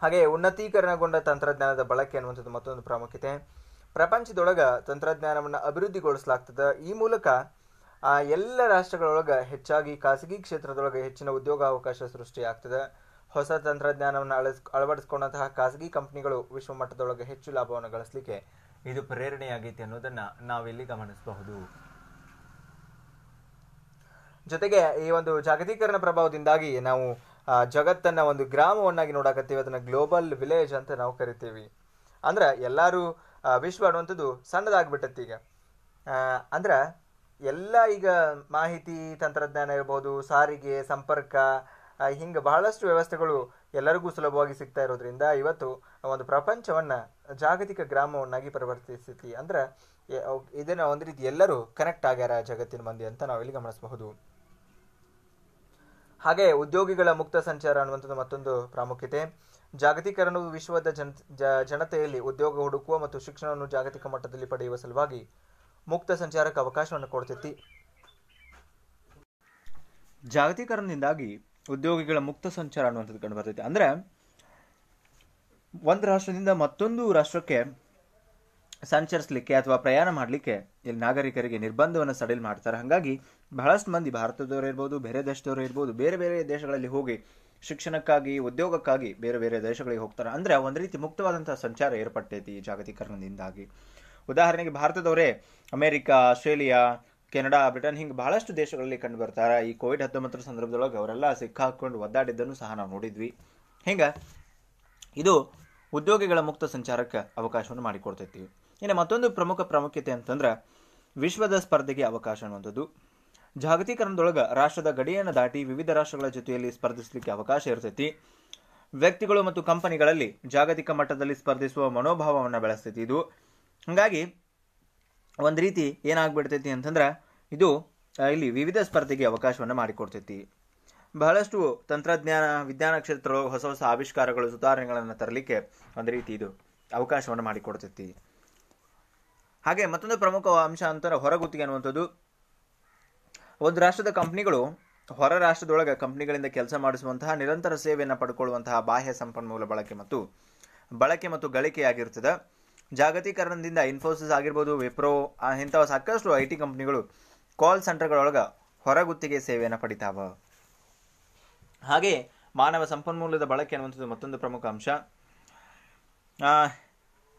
A: ಹಾಗೆ ಉನ್ನತೀಕರಣಗೊಂಡ ತಂತ್ರಜ್ಞಾನದ ಬಳಕೆ ಅನ್ನುವಂಥದ್ದು ಮತ್ತೊಂದು ಪ್ರಾಮುಖ್ಯತೆ. ಪ್ರಪಂಚದೊಳಗ ತಂತ್ರಜ್ಞಾನವನ್ನು ಅಭಿವೃದ್ಧಿಗೊಳಿಸಲಾಗ್ತದೆ ಈ ಮೂಲಕ, ಆ ಎಲ್ಲ ರಾಷ್ಟ್ರಗಳೊಳಗ ಹೆಚ್ಚಾಗಿ ಖಾಸಗಿ ಕ್ಷೇತ್ರದೊಳಗೆ ಹೆಚ್ಚಿನ ಉದ್ಯೋಗಾವಕಾಶ ಸೃಷ್ಟಿಯಾಗ್ತದೆ. ಹೊಸ ತಂತ್ರಜ್ಞಾನವನ್ನು ಅಳಸ್, ಅಳವಡಿಸಿಕೊಂಡಂತಹ ಖಾಸಗಿ ಕಂಪನಿಗಳು ವಿಶ್ವ ಮಟ್ಟದೊಳಗೆ ಹೆಚ್ಚು ಲಾಭವನ್ನು ಗಳಿಸಲಿಕ್ಕೆ ಇದು ಪ್ರೇರಣೆಯಾಗೈತಿ ಅನ್ನೋದನ್ನ ನಾವಿಲ್ಲಿ ಗಮನಿಸಬಹುದು. ಜೊತೆಗೆ ಈ ಒಂದು ಜಾಗತೀಕರಣ ಪ್ರಭಾವದಿಂದಾಗಿ ನಾವು ಜಗತ್ತನ್ನ ಒಂದು ಗ್ರಾಮವನ್ನಾಗಿ ನೋಡಾಕತ್ತೀವಿ, ಅದನ್ನ ಗ್ಲೋಬಲ್ ವಿಲೇಜ್ ಅಂತ ನಾವು ಕರಿತೀವಿ. ಅಂದ್ರೆ ಎಲ್ಲರೂ ವಿಶ್ವ ಅನ್ನುವಂಥದ್ದು ಸಣ್ಣದಾಗ್ಬಿಟ್ಟತ್ತೆ ಈಗ. ಅಂದ್ರ ಎಲ್ಲ ಈಗ ಮಾಹಿತಿ ತಂತ್ರಜ್ಞಾನ ಇರ್ಬೋದು, ಸಾರಿಗೆ, ಸಂಪರ್ಕ ಹಿಂಗ ಬಹಳಷ್ಟು ವ್ಯವಸ್ಥೆಗಳು ಎಲ್ಲರಿಗೂ ಸುಲಭವಾಗಿ ಸಿಗ್ತಾ ಇರೋದ್ರಿಂದ ಇವತ್ತು ಒಂದು ಪ್ರಪಂಚವನ್ನ ಜಾಗತಿಕ ಗ್ರಾಮವನ್ನಾಗಿ ಪರಿವರ್ತಿಸ್ತೈತಿ ಅಂದ್ರೆ ಇದನ್ನ ಒಂದು ರೀತಿ ಎಲ್ಲರೂ ಕನೆಕ್ಟ್ ಆಗ್ಯಾರ ಜಗತ್ತಿನ ಮಂದಿ ಅಂತ ನಾವಿಲ್ಲಿ ಗಮನಿಸಬಹುದು? ಹಾಗೆ ಉದ್ಯೋಗಿಗಳ ಮುಕ್ತ ಸಂಚಾರ ಅನ್ನುವಂಥದ್ದು ಮತ್ತೊಂದು ಪ್ರಾಮುಖ್ಯತೆ. ಜಾಗತೀಕರಣವು ವಿಶ್ವದ ಜನ ಜನತೆಯಲ್ಲಿ ಉದ್ಯೋಗ ಹುಡುಕುವ ಮತ್ತು ಶಿಕ್ಷಣವನ್ನು ಜಾಗತಿಕ ಮಟ್ಟದಲ್ಲಿ ಪಡೆಯುವ ಸಲುವಾಗಿ ಮುಕ್ತ ಸಂಚಾರಕ್ಕೆ ಅವಕಾಶವನ್ನು ಕೊಡ್ತೈತಿ. ಜಾಗತೀಕರಣದಿಂದಾಗಿ ಉದ್ಯೋಗಿಗಳ ಮುಕ್ತ ಸಂಚಾರ ಅನ್ನುವಂಥದ್ದು ಕಂಡು ಬರ್ತೈತೆ. ಅಂದ್ರೆ ಒಂದು ರಾಷ್ಟ್ರದಿಂದ ಮತ್ತೊಂದು ರಾಷ್ಟ್ರಕ್ಕೆ ಸಂಚರಿಸಲಿಕ್ಕೆ ಅಥವಾ ಪ್ರಯಾಣ ಮಾಡಲಿಕ್ಕೆ ಇಲ್ಲಿ ನಾಗರಿಕರಿಗೆ ನಿರ್ಬಂಧವನ್ನು ಸಡಿಲ್ ಮಾಡ್ತಾರೆ. ಹಾಗಾಗಿ ಬಹಳಷ್ಟು ಮಂದಿ ಭಾರತದವರು ಇರ್ಬೋದು, ಬೇರೆ ದೇಶದವರು ಇರ್ಬೋದು, ಬೇರೆ ಬೇರೆ ದೇಶಗಳಲ್ಲಿ ಹೋಗಿ ಶಿಕ್ಷಣಕ್ಕಾಗಿ, ಉದ್ಯೋಗಕ್ಕಾಗಿ ಬೇರೆ ಬೇರೆ ದೇಶಗಳಿಗೆ ಹೋಗ್ತಾರೆ. ಅಂದ್ರೆ ಒಂದು ರೀತಿ ಮುಕ್ತವಾದಂತಹ ಸಂಚಾರ ಏರ್ಪಟ್ಟೈತಿ ಈ ಜಾಗತೀಕರಣದಿಂದಾಗಿ. ಉದಾಹರಣೆಗೆ ಭಾರತದವರೇ ಅಮೇರಿಕಾ, ಆಸ್ಟ್ರೇಲಿಯಾ ಕೆನಡಾ, ಬ್ರಿಟನ್ ಹಿಂಗೆ ಬಹಳಷ್ಟು ದೇಶಗಳಲ್ಲಿ ಕಂಡು ಬರ್ತಾರೆ. ಈ ಕೋವಿಡ್ ಹತ್ತೊಂಬತ್ತರ ಸಂದರ್ಭದೊಳಗೆ ಅವರೆಲ್ಲ ಸಿಕ್ಕಾಕೊಂಡು ಒದ್ದಾಡಿದ್ದನ್ನು ಸಹ ನಾವು ನೋಡಿದ್ವಿ. ಹಿಂಗ ಇದು ಉದ್ಯೋಗಿಗಳ ಮುಕ್ತ ಸಂಚಾರಕ್ಕೆ ಅವಕಾಶವನ್ನು ಮಾಡಿಕೊಡ್ತೈತಿ. ಇನ್ನು ಮತ್ತೊಂದು ಪ್ರಮುಖ ಪ್ರಾಮುಖ್ಯತೆ ಅಂತಂದ್ರೆ ವಿಶ್ವದ ಸ್ಪರ್ಧೆಗೆ ಅವಕಾಶ ಅನ್ನುವಂಥದ್ದು. ಜಾಗತೀಕರಣದೊಳಗೆ ರಾಷ್ಟ್ರದ ಗಡಿಯನ್ನು ದಾಟಿ ವಿವಿಧ ರಾಷ್ಟ್ರಗಳ ಜೊತೆಯಲ್ಲಿ ಸ್ಪರ್ಧಿಸಲಿಕ್ಕೆ ಅವಕಾಶ ಇರ್ತೈತಿ. ವ್ಯಕ್ತಿಗಳು ಮತ್ತು ಕಂಪನಿಗಳಲ್ಲಿ ಜಾಗತಿಕ ಮಟ್ಟದಲ್ಲಿ ಸ್ಪರ್ಧಿಸುವ ಮನೋಭಾವವನ್ನು ಬೆಳೆಸ್ತೈತಿ ಇದು. ಹಾಗಾಗಿ ಒಂದು ರೀತಿ ಏನಾಗ್ಬಿಡ್ತೈತಿ ಅಂತಂದ್ರೆ ಇದು ಇಲ್ಲಿ ವಿವಿಧ ಸ್ಪರ್ಧೆಗೆ ಅವಕಾಶವನ್ನು ಮಾಡಿಕೊಡ್ತೈತಿ. ಬಹಳಷ್ಟು ತಂತ್ರಜ್ಞಾನ, ವಿಜ್ಞಾನ ಕ್ಷೇತ್ರ ಹೊಸ ಹೊಸ ಆವಿಷ್ಕಾರಗಳು, ಸುಧಾರಣೆಗಳನ್ನು ತರಲಿಕ್ಕೆ ಒಂದು ರೀತಿ ಇದು ಅವಕಾಶವನ್ನು ಮಾಡಿಕೊಡ್ತೈತಿ. ಹಾಗೆ ಮತ್ತೊಂದು ಪ್ರಮುಖ ಅಂಶ ಅಂತಾರೆ ಹೊರಗುತ್ತಿಗೆ ಅನ್ನುವಂಥದ್ದು, ಒಂದು ರಾಷ್ಟ್ರದ ಕಂಪ್ನಿಗಳು ಹೊರ ರಾಷ್ಟ್ರದೊಳಗೆ ಕಂಪ್ನಿಗಳಿಂದ ಕೆಲಸ ಮಾಡಿಸುವಂತಹ ನಿರಂತರ ಸೇವೆಯನ್ನು ಪಡ್ಕೊಳ್ಳುವಂತಹ ಬಾಹ್ಯ ಸಂಪನ್ಮೂಲ ಬಳಕೆ ಮತ್ತು ಬಳಕೆ ಮತ್ತು ಗಳಿಕೆಯಾಗಿರ್ತದೆ. ಜಾಗತೀಕರಣದಿಂದ ಇನ್ಫೋಸಿಸ್ ಆಗಿರ್ಬೋದು, ವಿಪ್ರೋ ಇಂಥ ಸಾಕಷ್ಟು ಐ ಟಿ ಕಂಪ್ನಿಗಳು ಕಾಲ್ ಸೆಂಟರ್ಗಳೊಳಗೆ ಹೊರಗುತ್ತಿಗೆ ಸೇವೆಯನ್ನು ಪಡಿತಾವ. ಹಾಗೆ ಮಾನವ ಸಂಪನ್ಮೂಲದ ಬಳಕೆ ಅನ್ನುವಂಥದ್ದು ಮತ್ತೊಂದು ಪ್ರಮುಖ ಅಂಶ.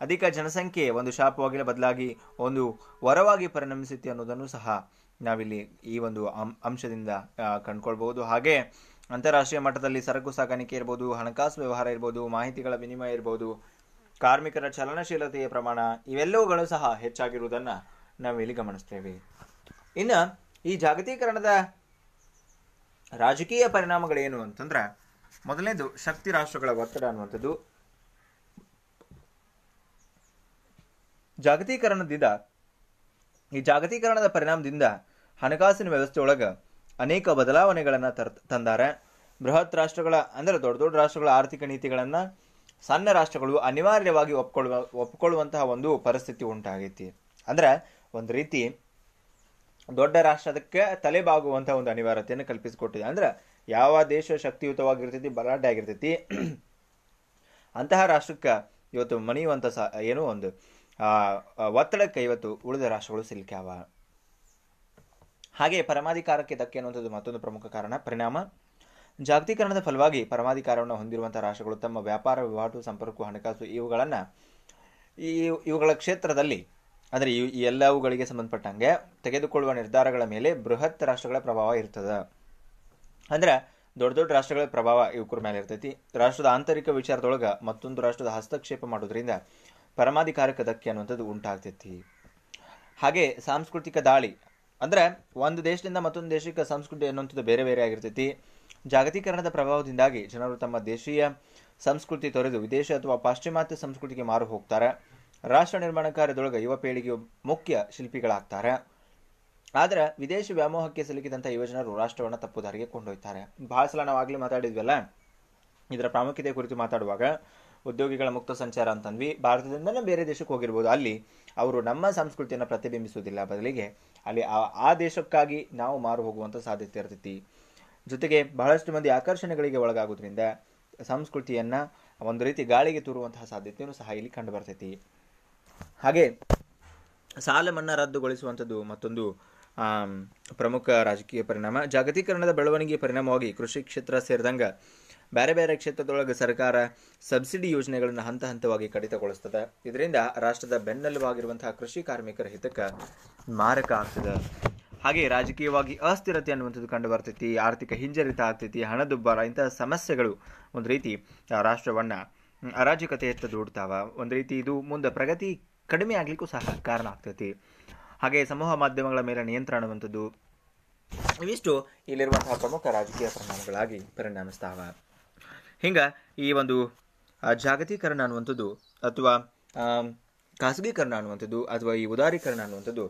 A: ಅಧಿಕ ಜನಸಂಖ್ಯೆ ಒಂದು ಶಾಪವಾಗಿ ಬದಲಾಗಿ ಒಂದು ವರವಾಗಿ ಪರಿಣಮಿಸುತ್ತೆ ಅನ್ನೋದನ್ನು ಸಹ ನಾವಿಲ್ಲಿ ಈ ಒಂದು ಅಂಶದಿಂದ ಕಂಡುಕೊಳ್ಬಹುದು. ಹಾಗೆ ಅಂತಾರಾಷ್ಟ್ರೀಯ ಮಟ್ಟದಲ್ಲಿ ಸರಕು ಸಾಗಾಣಿಕೆ ಇರ್ಬೋದು, ಹಣಕಾಸು ವ್ಯವಹಾರ ಇರ್ಬೋದು, ಮಾಹಿತಿಗಳ ವಿನಿಮಯ ಇರ್ಬೋದು ಕಾರ್ಮಿಕರ ಚಲನಶೀಲತೆಯ ಪ್ರಮಾಣ ಇವೆಲ್ಲವುಗಳು ಸಹ ಹೆಚ್ಚಾಗಿರುವುದನ್ನ ನಾವಿಲ್ಲಿ ಗಮನಿಸ್ತೇವೆ. ಇನ್ನು ಈ ಜಾಗತೀಕರಣದ ರಾಜಕೀಯ ಪರಿಣಾಮಗಳೇನು ಅಂತಂದ್ರೆ, ಮೊದಲನೇದು ಶಕ್ತಿ ರಾಷ್ಟ್ರಗಳ ಒತ್ತಡ ಅನ್ನುವಂಥದ್ದು. ಜಾಗತೀಕರಣದಿಂದ, ಈ ಜಾಗತೀಕರಣದ ಪರಿಣಾಮದಿಂದ ಹಣಕಾಸಿನ ವ್ಯವಸ್ಥೆಯೊಳಗೆ ಅನೇಕ ಬದಲಾವಣೆಗಳನ್ನು ತರ್, ತಂದಾರೆ. ಬೃಹತ್ ರಾಷ್ಟ್ರಗಳ, ಅಂದರೆ ದೊಡ್ಡ ದೊಡ್ಡ ರಾಷ್ಟ್ರಗಳ ಆರ್ಥಿಕ ನೀತಿಗಳನ್ನು ಸಣ್ಣ ರಾಷ್ಟ್ರಗಳು ಅನಿವಾರ್ಯವಾಗಿ ಒಪ್ಕೊಳ್ಳುವ, ಒಪ್ಕೊಳ್ಳುವಂತಹ ಒಂದು ಪರಿಸ್ಥಿತಿ ಉಂಟಾಗೈತಿ. ಅಂದ್ರೆ ಒಂದು ರೀತಿ ದೊಡ್ಡ ರಾಷ್ಟ್ರದಕ್ಕೆ ತಲೆಬಾಗುವಂತ ಒಂದು ಅನಿವಾರ್ಯತೆಯನ್ನು ಕಲ್ಪಿಸಿಕೊಟ್ಟಿದೆ. ಅಂದ್ರೆ ಯಾವ ದೇಶ ಶಕ್ತಿಯುತವಾಗಿರ್ತೈತಿ, ಬಲಾಢ್ಯ ಆಗಿರ್ತೈತಿ, ಅಂತಹ ರಾಷ್ಟ್ರಕ್ಕೆ ಇವತ್ತು ಮಣಿಯುವಂಥ ಸ, ಏನೋ ಒಂದು ಒತ್ತಡಕ್ಕೆ ಇವತ್ತು ಉಳಿದ ರಾಷ್ಟ್ರಗಳು ಸಿಲುಕ್ಯಾವ ಹಾಗೆ ಪರಮಾಧಿಕಾರಕ್ಕೆ ಧಕ್ಕೆ ಅನ್ನುವಂಥದ್ದು ಮತ್ತೊಂದು ಪ್ರಮುಖ ಕಾರಣ, ಪರಿಣಾಮ. ಜಾಗತೀಕರಣದ ಫಲವಾಗಿ ಪರಮಾಧಿಕಾರವನ್ನು ಹೊಂದಿರುವಂತಹ ರಾಷ್ಟ್ರಗಳು ತಮ್ಮ ವ್ಯಾಪಾರ ವಹಿವಾಟು ಸಂಪರ್ಕ, ಹಣಕಾಸು ಇವುಗಳನ್ನು ಈ ಇವುಗಳ ಕ್ಷೇತ್ರದಲ್ಲಿ ಅಂದರೆ ಇವು ಈ ಎಲ್ಲವುಗಳಿಗೆ ಸಂಬಂಧಪಟ್ಟಂಗೆ ತೆಗೆದುಕೊಳ್ಳುವ ನಿರ್ಧಾರಗಳ ಮೇಲೆ ಬೃಹತ್ ರಾಷ್ಟ್ರಗಳ ಪ್ರಭಾವ ಇರ್ತದೆ. ಅಂದ್ರೆ ದೊಡ್ಡ ದೊಡ್ಡ ರಾಷ್ಟ್ರಗಳ ಪ್ರಭಾವ ಇವಕ್ರ ಮೇಲೆ ಇರ್ತೈತಿ. ರಾಷ್ಟ್ರದ ಆಂತರಿಕ ವಿಚಾರದೊಳಗ ಮತ್ತೊಂದು ರಾಷ್ಟ್ರದ ಹಸ್ತಕ್ಷೇಪ ಮಾಡೋದ್ರಿಂದ ಪರಮಾಧಿಕಾರಕ್ಕೆ ಧಕ್ಕೆ ಅನ್ನುವಂಥದ್ದು ಉಂಟಾಗ್ತೈತಿ. ಹಾಗೆ ಸಾಂಸ್ಕೃತಿಕ ದಾಳಿ ಅಂದ್ರೆ ಒಂದು ದೇಶದಿಂದ ಮತ್ತೊಂದು ದೇಶಕ್ಕೆ ಸಂಸ್ಕೃತಿ ಅನ್ನುವಂಥದ್ದು ಬೇರೆ ಬೇರೆ ಆಗಿರ್ತೈತಿ. ಜಾಗತೀಕರಣದ ಪ್ರಭಾವದಿಂದಾಗಿ ಜನರು ತಮ್ಮ ದೇಶೀಯ ಸಂಸ್ಕೃತಿ ತೊರೆದು ವಿದೇಶ ಅಥವಾ ಪಾಶ್ಚಿಮಾತ್ಯ ಸಂಸ್ಕೃತಿಗೆ ಮಾರು ಹೋಗ್ತಾರೆ. ರಾಷ್ಟ್ರ ನಿರ್ಮಾಣ ಕಾರ್ಯದೊಳಗೆ ಯುವ ಪೀಳಿಗೆಯು ಮುಖ್ಯ ಶಿಲ್ಪಿಗಳಾಗ್ತಾರೆ. ಆದರೆ ವಿದೇಶಿ ವ್ಯಾಮೋಹಕ್ಕೆ ಸಿಲುಕಿದಂಥ ಯುವಜನರು ರಾಷ್ಟ್ರವನ್ನು ತಪ್ಪು ದಾರಿಗೆ ಕೊಂಡೊಯ್ತಾರೆ. ಬಹಳ ಸಲ ನಾವು ಆಗಲೇ ಮಾತಾಡಿದ್ವಲ್ಲ? ಇದರ ಪ್ರಾಮುಖ್ಯತೆ ಕುರಿತು ಮಾತಾಡುವಾಗ, ಉದ್ಯೋಗಿಗಳ ಮುಕ್ತ ಸಂಚಾರ ಅಂತಂದ್ವಿ. ಭಾರತದಿಂದಲೇ ಬೇರೆ ದೇಶಕ್ಕೆ ಹೋಗಿರ್ಬೋದು. ಅಲ್ಲಿ ಅವರು ನಮ್ಮ ಸಂಸ್ಕೃತಿಯನ್ನು ಪ್ರತಿಬಿಂಬಿಸುವುದಿಲ್ಲ ಬದಲಿಗೆ. ಅಲ್ಲಿ ಆ ದೇಶಕ್ಕಾಗಿ ನಾವು ಮಾರು ಹೋಗುವಂಥ ಸಾಧ್ಯತೆ ಇರ್ತೈತಿ. ಜೊತೆಗೆ ಬಹಳಷ್ಟು ಮಂದಿ ಆಕರ್ಷಣೆಗಳಿಗೆ ಒಳಗಾಗೋದ್ರಿಂದ ಸಂಸ್ಕೃತಿಯನ್ನ ಒಂದು ರೀತಿ ಗಾಳಿಗೆ ತೂರುವಂತಹ ಸಾಧ್ಯತೆಯೂ ಸಹ ಇಲ್ಲಿ ಕಂಡು ಬರ್ತೈತಿ. ಹಾಗೆ ಸಾಲ ಮನ್ನಾ ರದ್ದುಗೊಳಿಸುವಂಥದ್ದು ಮತ್ತೊಂದು ಪ್ರಮುಖ ರಾಜಕೀಯ ಪರಿಣಾಮ. ಜಾಗತೀಕರಣದ ಬೆಳವಣಿಗೆ ಪರಿಣಾಮವಾಗಿ ಕೃಷಿ ಕ್ಷೇತ್ರ ಸೇರಿದಂಗೆ ಬೇರೆ ಬೇರೆ ಕ್ಷೇತ್ರದೊಳಗೆ ಸರ್ಕಾರ ಸಬ್ಸಿಡಿ ಯೋಜನೆಗಳನ್ನು ಹಂತ ಹಂತವಾಗಿ ಕಡಿತಗೊಳಿಸ್ತದೆ. ಇದರಿಂದ ರಾಷ್ಟ್ರದ ಬೆನ್ನೆಲುಬಾಗಿರುವಂತಹ ಕೃಷಿ ಕಾರ್ಮಿಕರ ಹಿತಕ್ಕೆ ಮಾರಕ ಆಗ್ತದೆ. ಹಾಗೆ ರಾಜಕೀಯವಾಗಿ ಅಸ್ಥಿರತೆ ಅನ್ನುವಂಥದ್ದು ಕಂಡು ಬರ್ತೈತಿ, ಆರ್ಥಿಕ ಹಿಂಜರಿತ ಆಗ್ತೈತಿ, ಹಣದುಬ್ಬರ, ಇಂತಹ ಸಮಸ್ಯೆಗಳು ಒಂದು ರೀತಿ ರಾಷ್ಟ್ರವನ್ನು ಅರಾಜಕತೆಯತ್ತ ದೂಡ್ತಾವ. ಒಂದು ರೀತಿ ಇದು ಮುಂದೆ ಪ್ರಗತಿ ಕಡಿಮೆ ಆಗಲಿಕ್ಕೂ ಸಹ ಕಾರಣ ಆಗ್ತೈತಿ. ಹಾಗೆ ಸಮೂಹ ಮಾಧ್ಯಮಗಳ ಮೇಲೆ ನಿಯಂತ್ರಣ ಅನ್ನುವಂಥದ್ದು, ಇವಿಷ್ಟು ಇಲ್ಲಿರುವಂತಹ ಪ್ರಮುಖ ರಾಜಕೀಯ ಪರಿಣಾಮಗಳಾಗಿ ಪರಿಣಾಮಿಸ್ತಾವ. ಹಿಂಗ ಈ ಒಂದು ಜಾಗತೀಕರಣ ಅನ್ನುವಂಥದ್ದು, ಅಥವಾ ಖಾಸಗೀಕರಣ ಅನ್ನುವಂಥದ್ದು, ಅಥವಾ ಈ ಉದಾರೀಕರಣ ಅನ್ನುವಂಥದ್ದು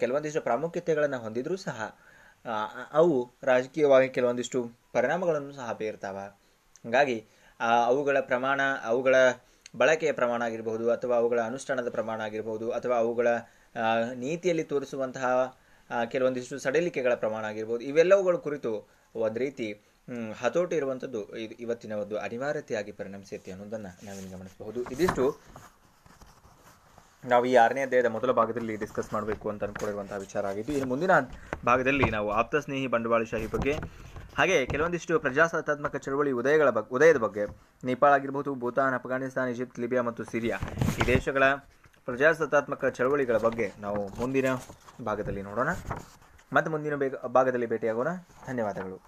A: ಕೆಲವೊಂದಿಷ್ಟು ಪ್ರಾಮುಖ್ಯತೆಗಳನ್ನು ಹೊಂದಿದ್ರೂ ಸಹ ಅವು ರಾಜಕೀಯವಾಗಿ ಕೆಲವೊಂದಿಷ್ಟು ಪರಿಣಾಮಗಳನ್ನು ಸಹ ಬೀರ್ತಾವೆ. ಹಾಗಾಗಿ ಅವುಗಳ ಪ್ರಮಾಣ, ಅವುಗಳ ಬಳಕೆಯ ಪ್ರಮಾಣ ಆಗಿರಬಹುದು, ಅಥವಾ ಅವುಗಳ ಅನುಷ್ಠಾನದ ಪ್ರಮಾಣ ಆಗಿರಬಹುದು, ಅಥವಾ ಅವುಗಳ ನೀತಿಯಲ್ಲಿ ತೋರಿಸುವಂತಹ ಕೆಲವೊಂದಿಷ್ಟು ಸಡಿಲಿಕೆಗಳ ಪ್ರಮಾಣ ಆಗಿರ್ಬೋದು ಇವೆಲ್ಲವುಗಳ ಕುರಿತು ಒಂದು ರೀತಿ ಹತೋಟಿ ಇರುವಂಥದ್ದು ಇದು ಇವತ್ತಿನ ಒಂದು ಅನಿವಾರ್ಯತೆಯಾಗಿ ಪರಿಣಮಿಸುತ್ತೆ ಅನ್ನೋದನ್ನು ನಾವಿಲ್ಲಿ ಗಮನಿಸಬಹುದು. ಇದಿಷ್ಟು ನಾವು ಈ ಆರನೇ ಅಧ್ಯಾಯದ ಮೊದಲ ಭಾಗದಲ್ಲಿ ಡಿಸ್ಕಸ್ ಮಾಡಬೇಕು ಅಂತ ಅನ್ಕೊಂಡಿರುವಂತಹ ವಿಚಾರ ಆಗಿದ್ದು, ಇನ್ನು ಮುಂದಿನ ಭಾಗದಲ್ಲಿ ನಾವು ಆಪ್ತ ಸ್ನೇಹಿ ಬಂಡವಾಳಶಾಹಿ ಬಗ್ಗೆ, ಹಾಗೆ ಕೆಲವೊಂದಿಷ್ಟು ಪ್ರಜಾಸತ್ತಾತ್ಮಕ ಚಳವಳಿ ಉದಯಗಳ ಬಗ್ಗೆ ಉದಯದ ಬಗ್ಗೆ, ನೇಪಾಳ ಆಗಿರ್ಬೋದು ಭೂತಾನ್, ಅಫ್ಘಾನಿಸ್ತಾನ್, ಈಜಿಪ್ಟ್, ಲಿಬಿಯಾ ಮತ್ತು ಸಿರಿಯಾ, ಈ ದೇಶಗಳ ಪ್ರಜಾಸತ್ತಾತ್ಮಕ ಚಳವಳಿಗಳ ಬಗ್ಗೆ ನಾವು ಮುಂದಿನ ಭಾಗದಲ್ಲಿ ನೋಡೋಣ. ಮತ್ತು ಮುಂದಿನ ಭಾಗದಲ್ಲಿ ಭೇಟಿಯಾಗೋಣ. ಧನ್ಯವಾದಗಳು.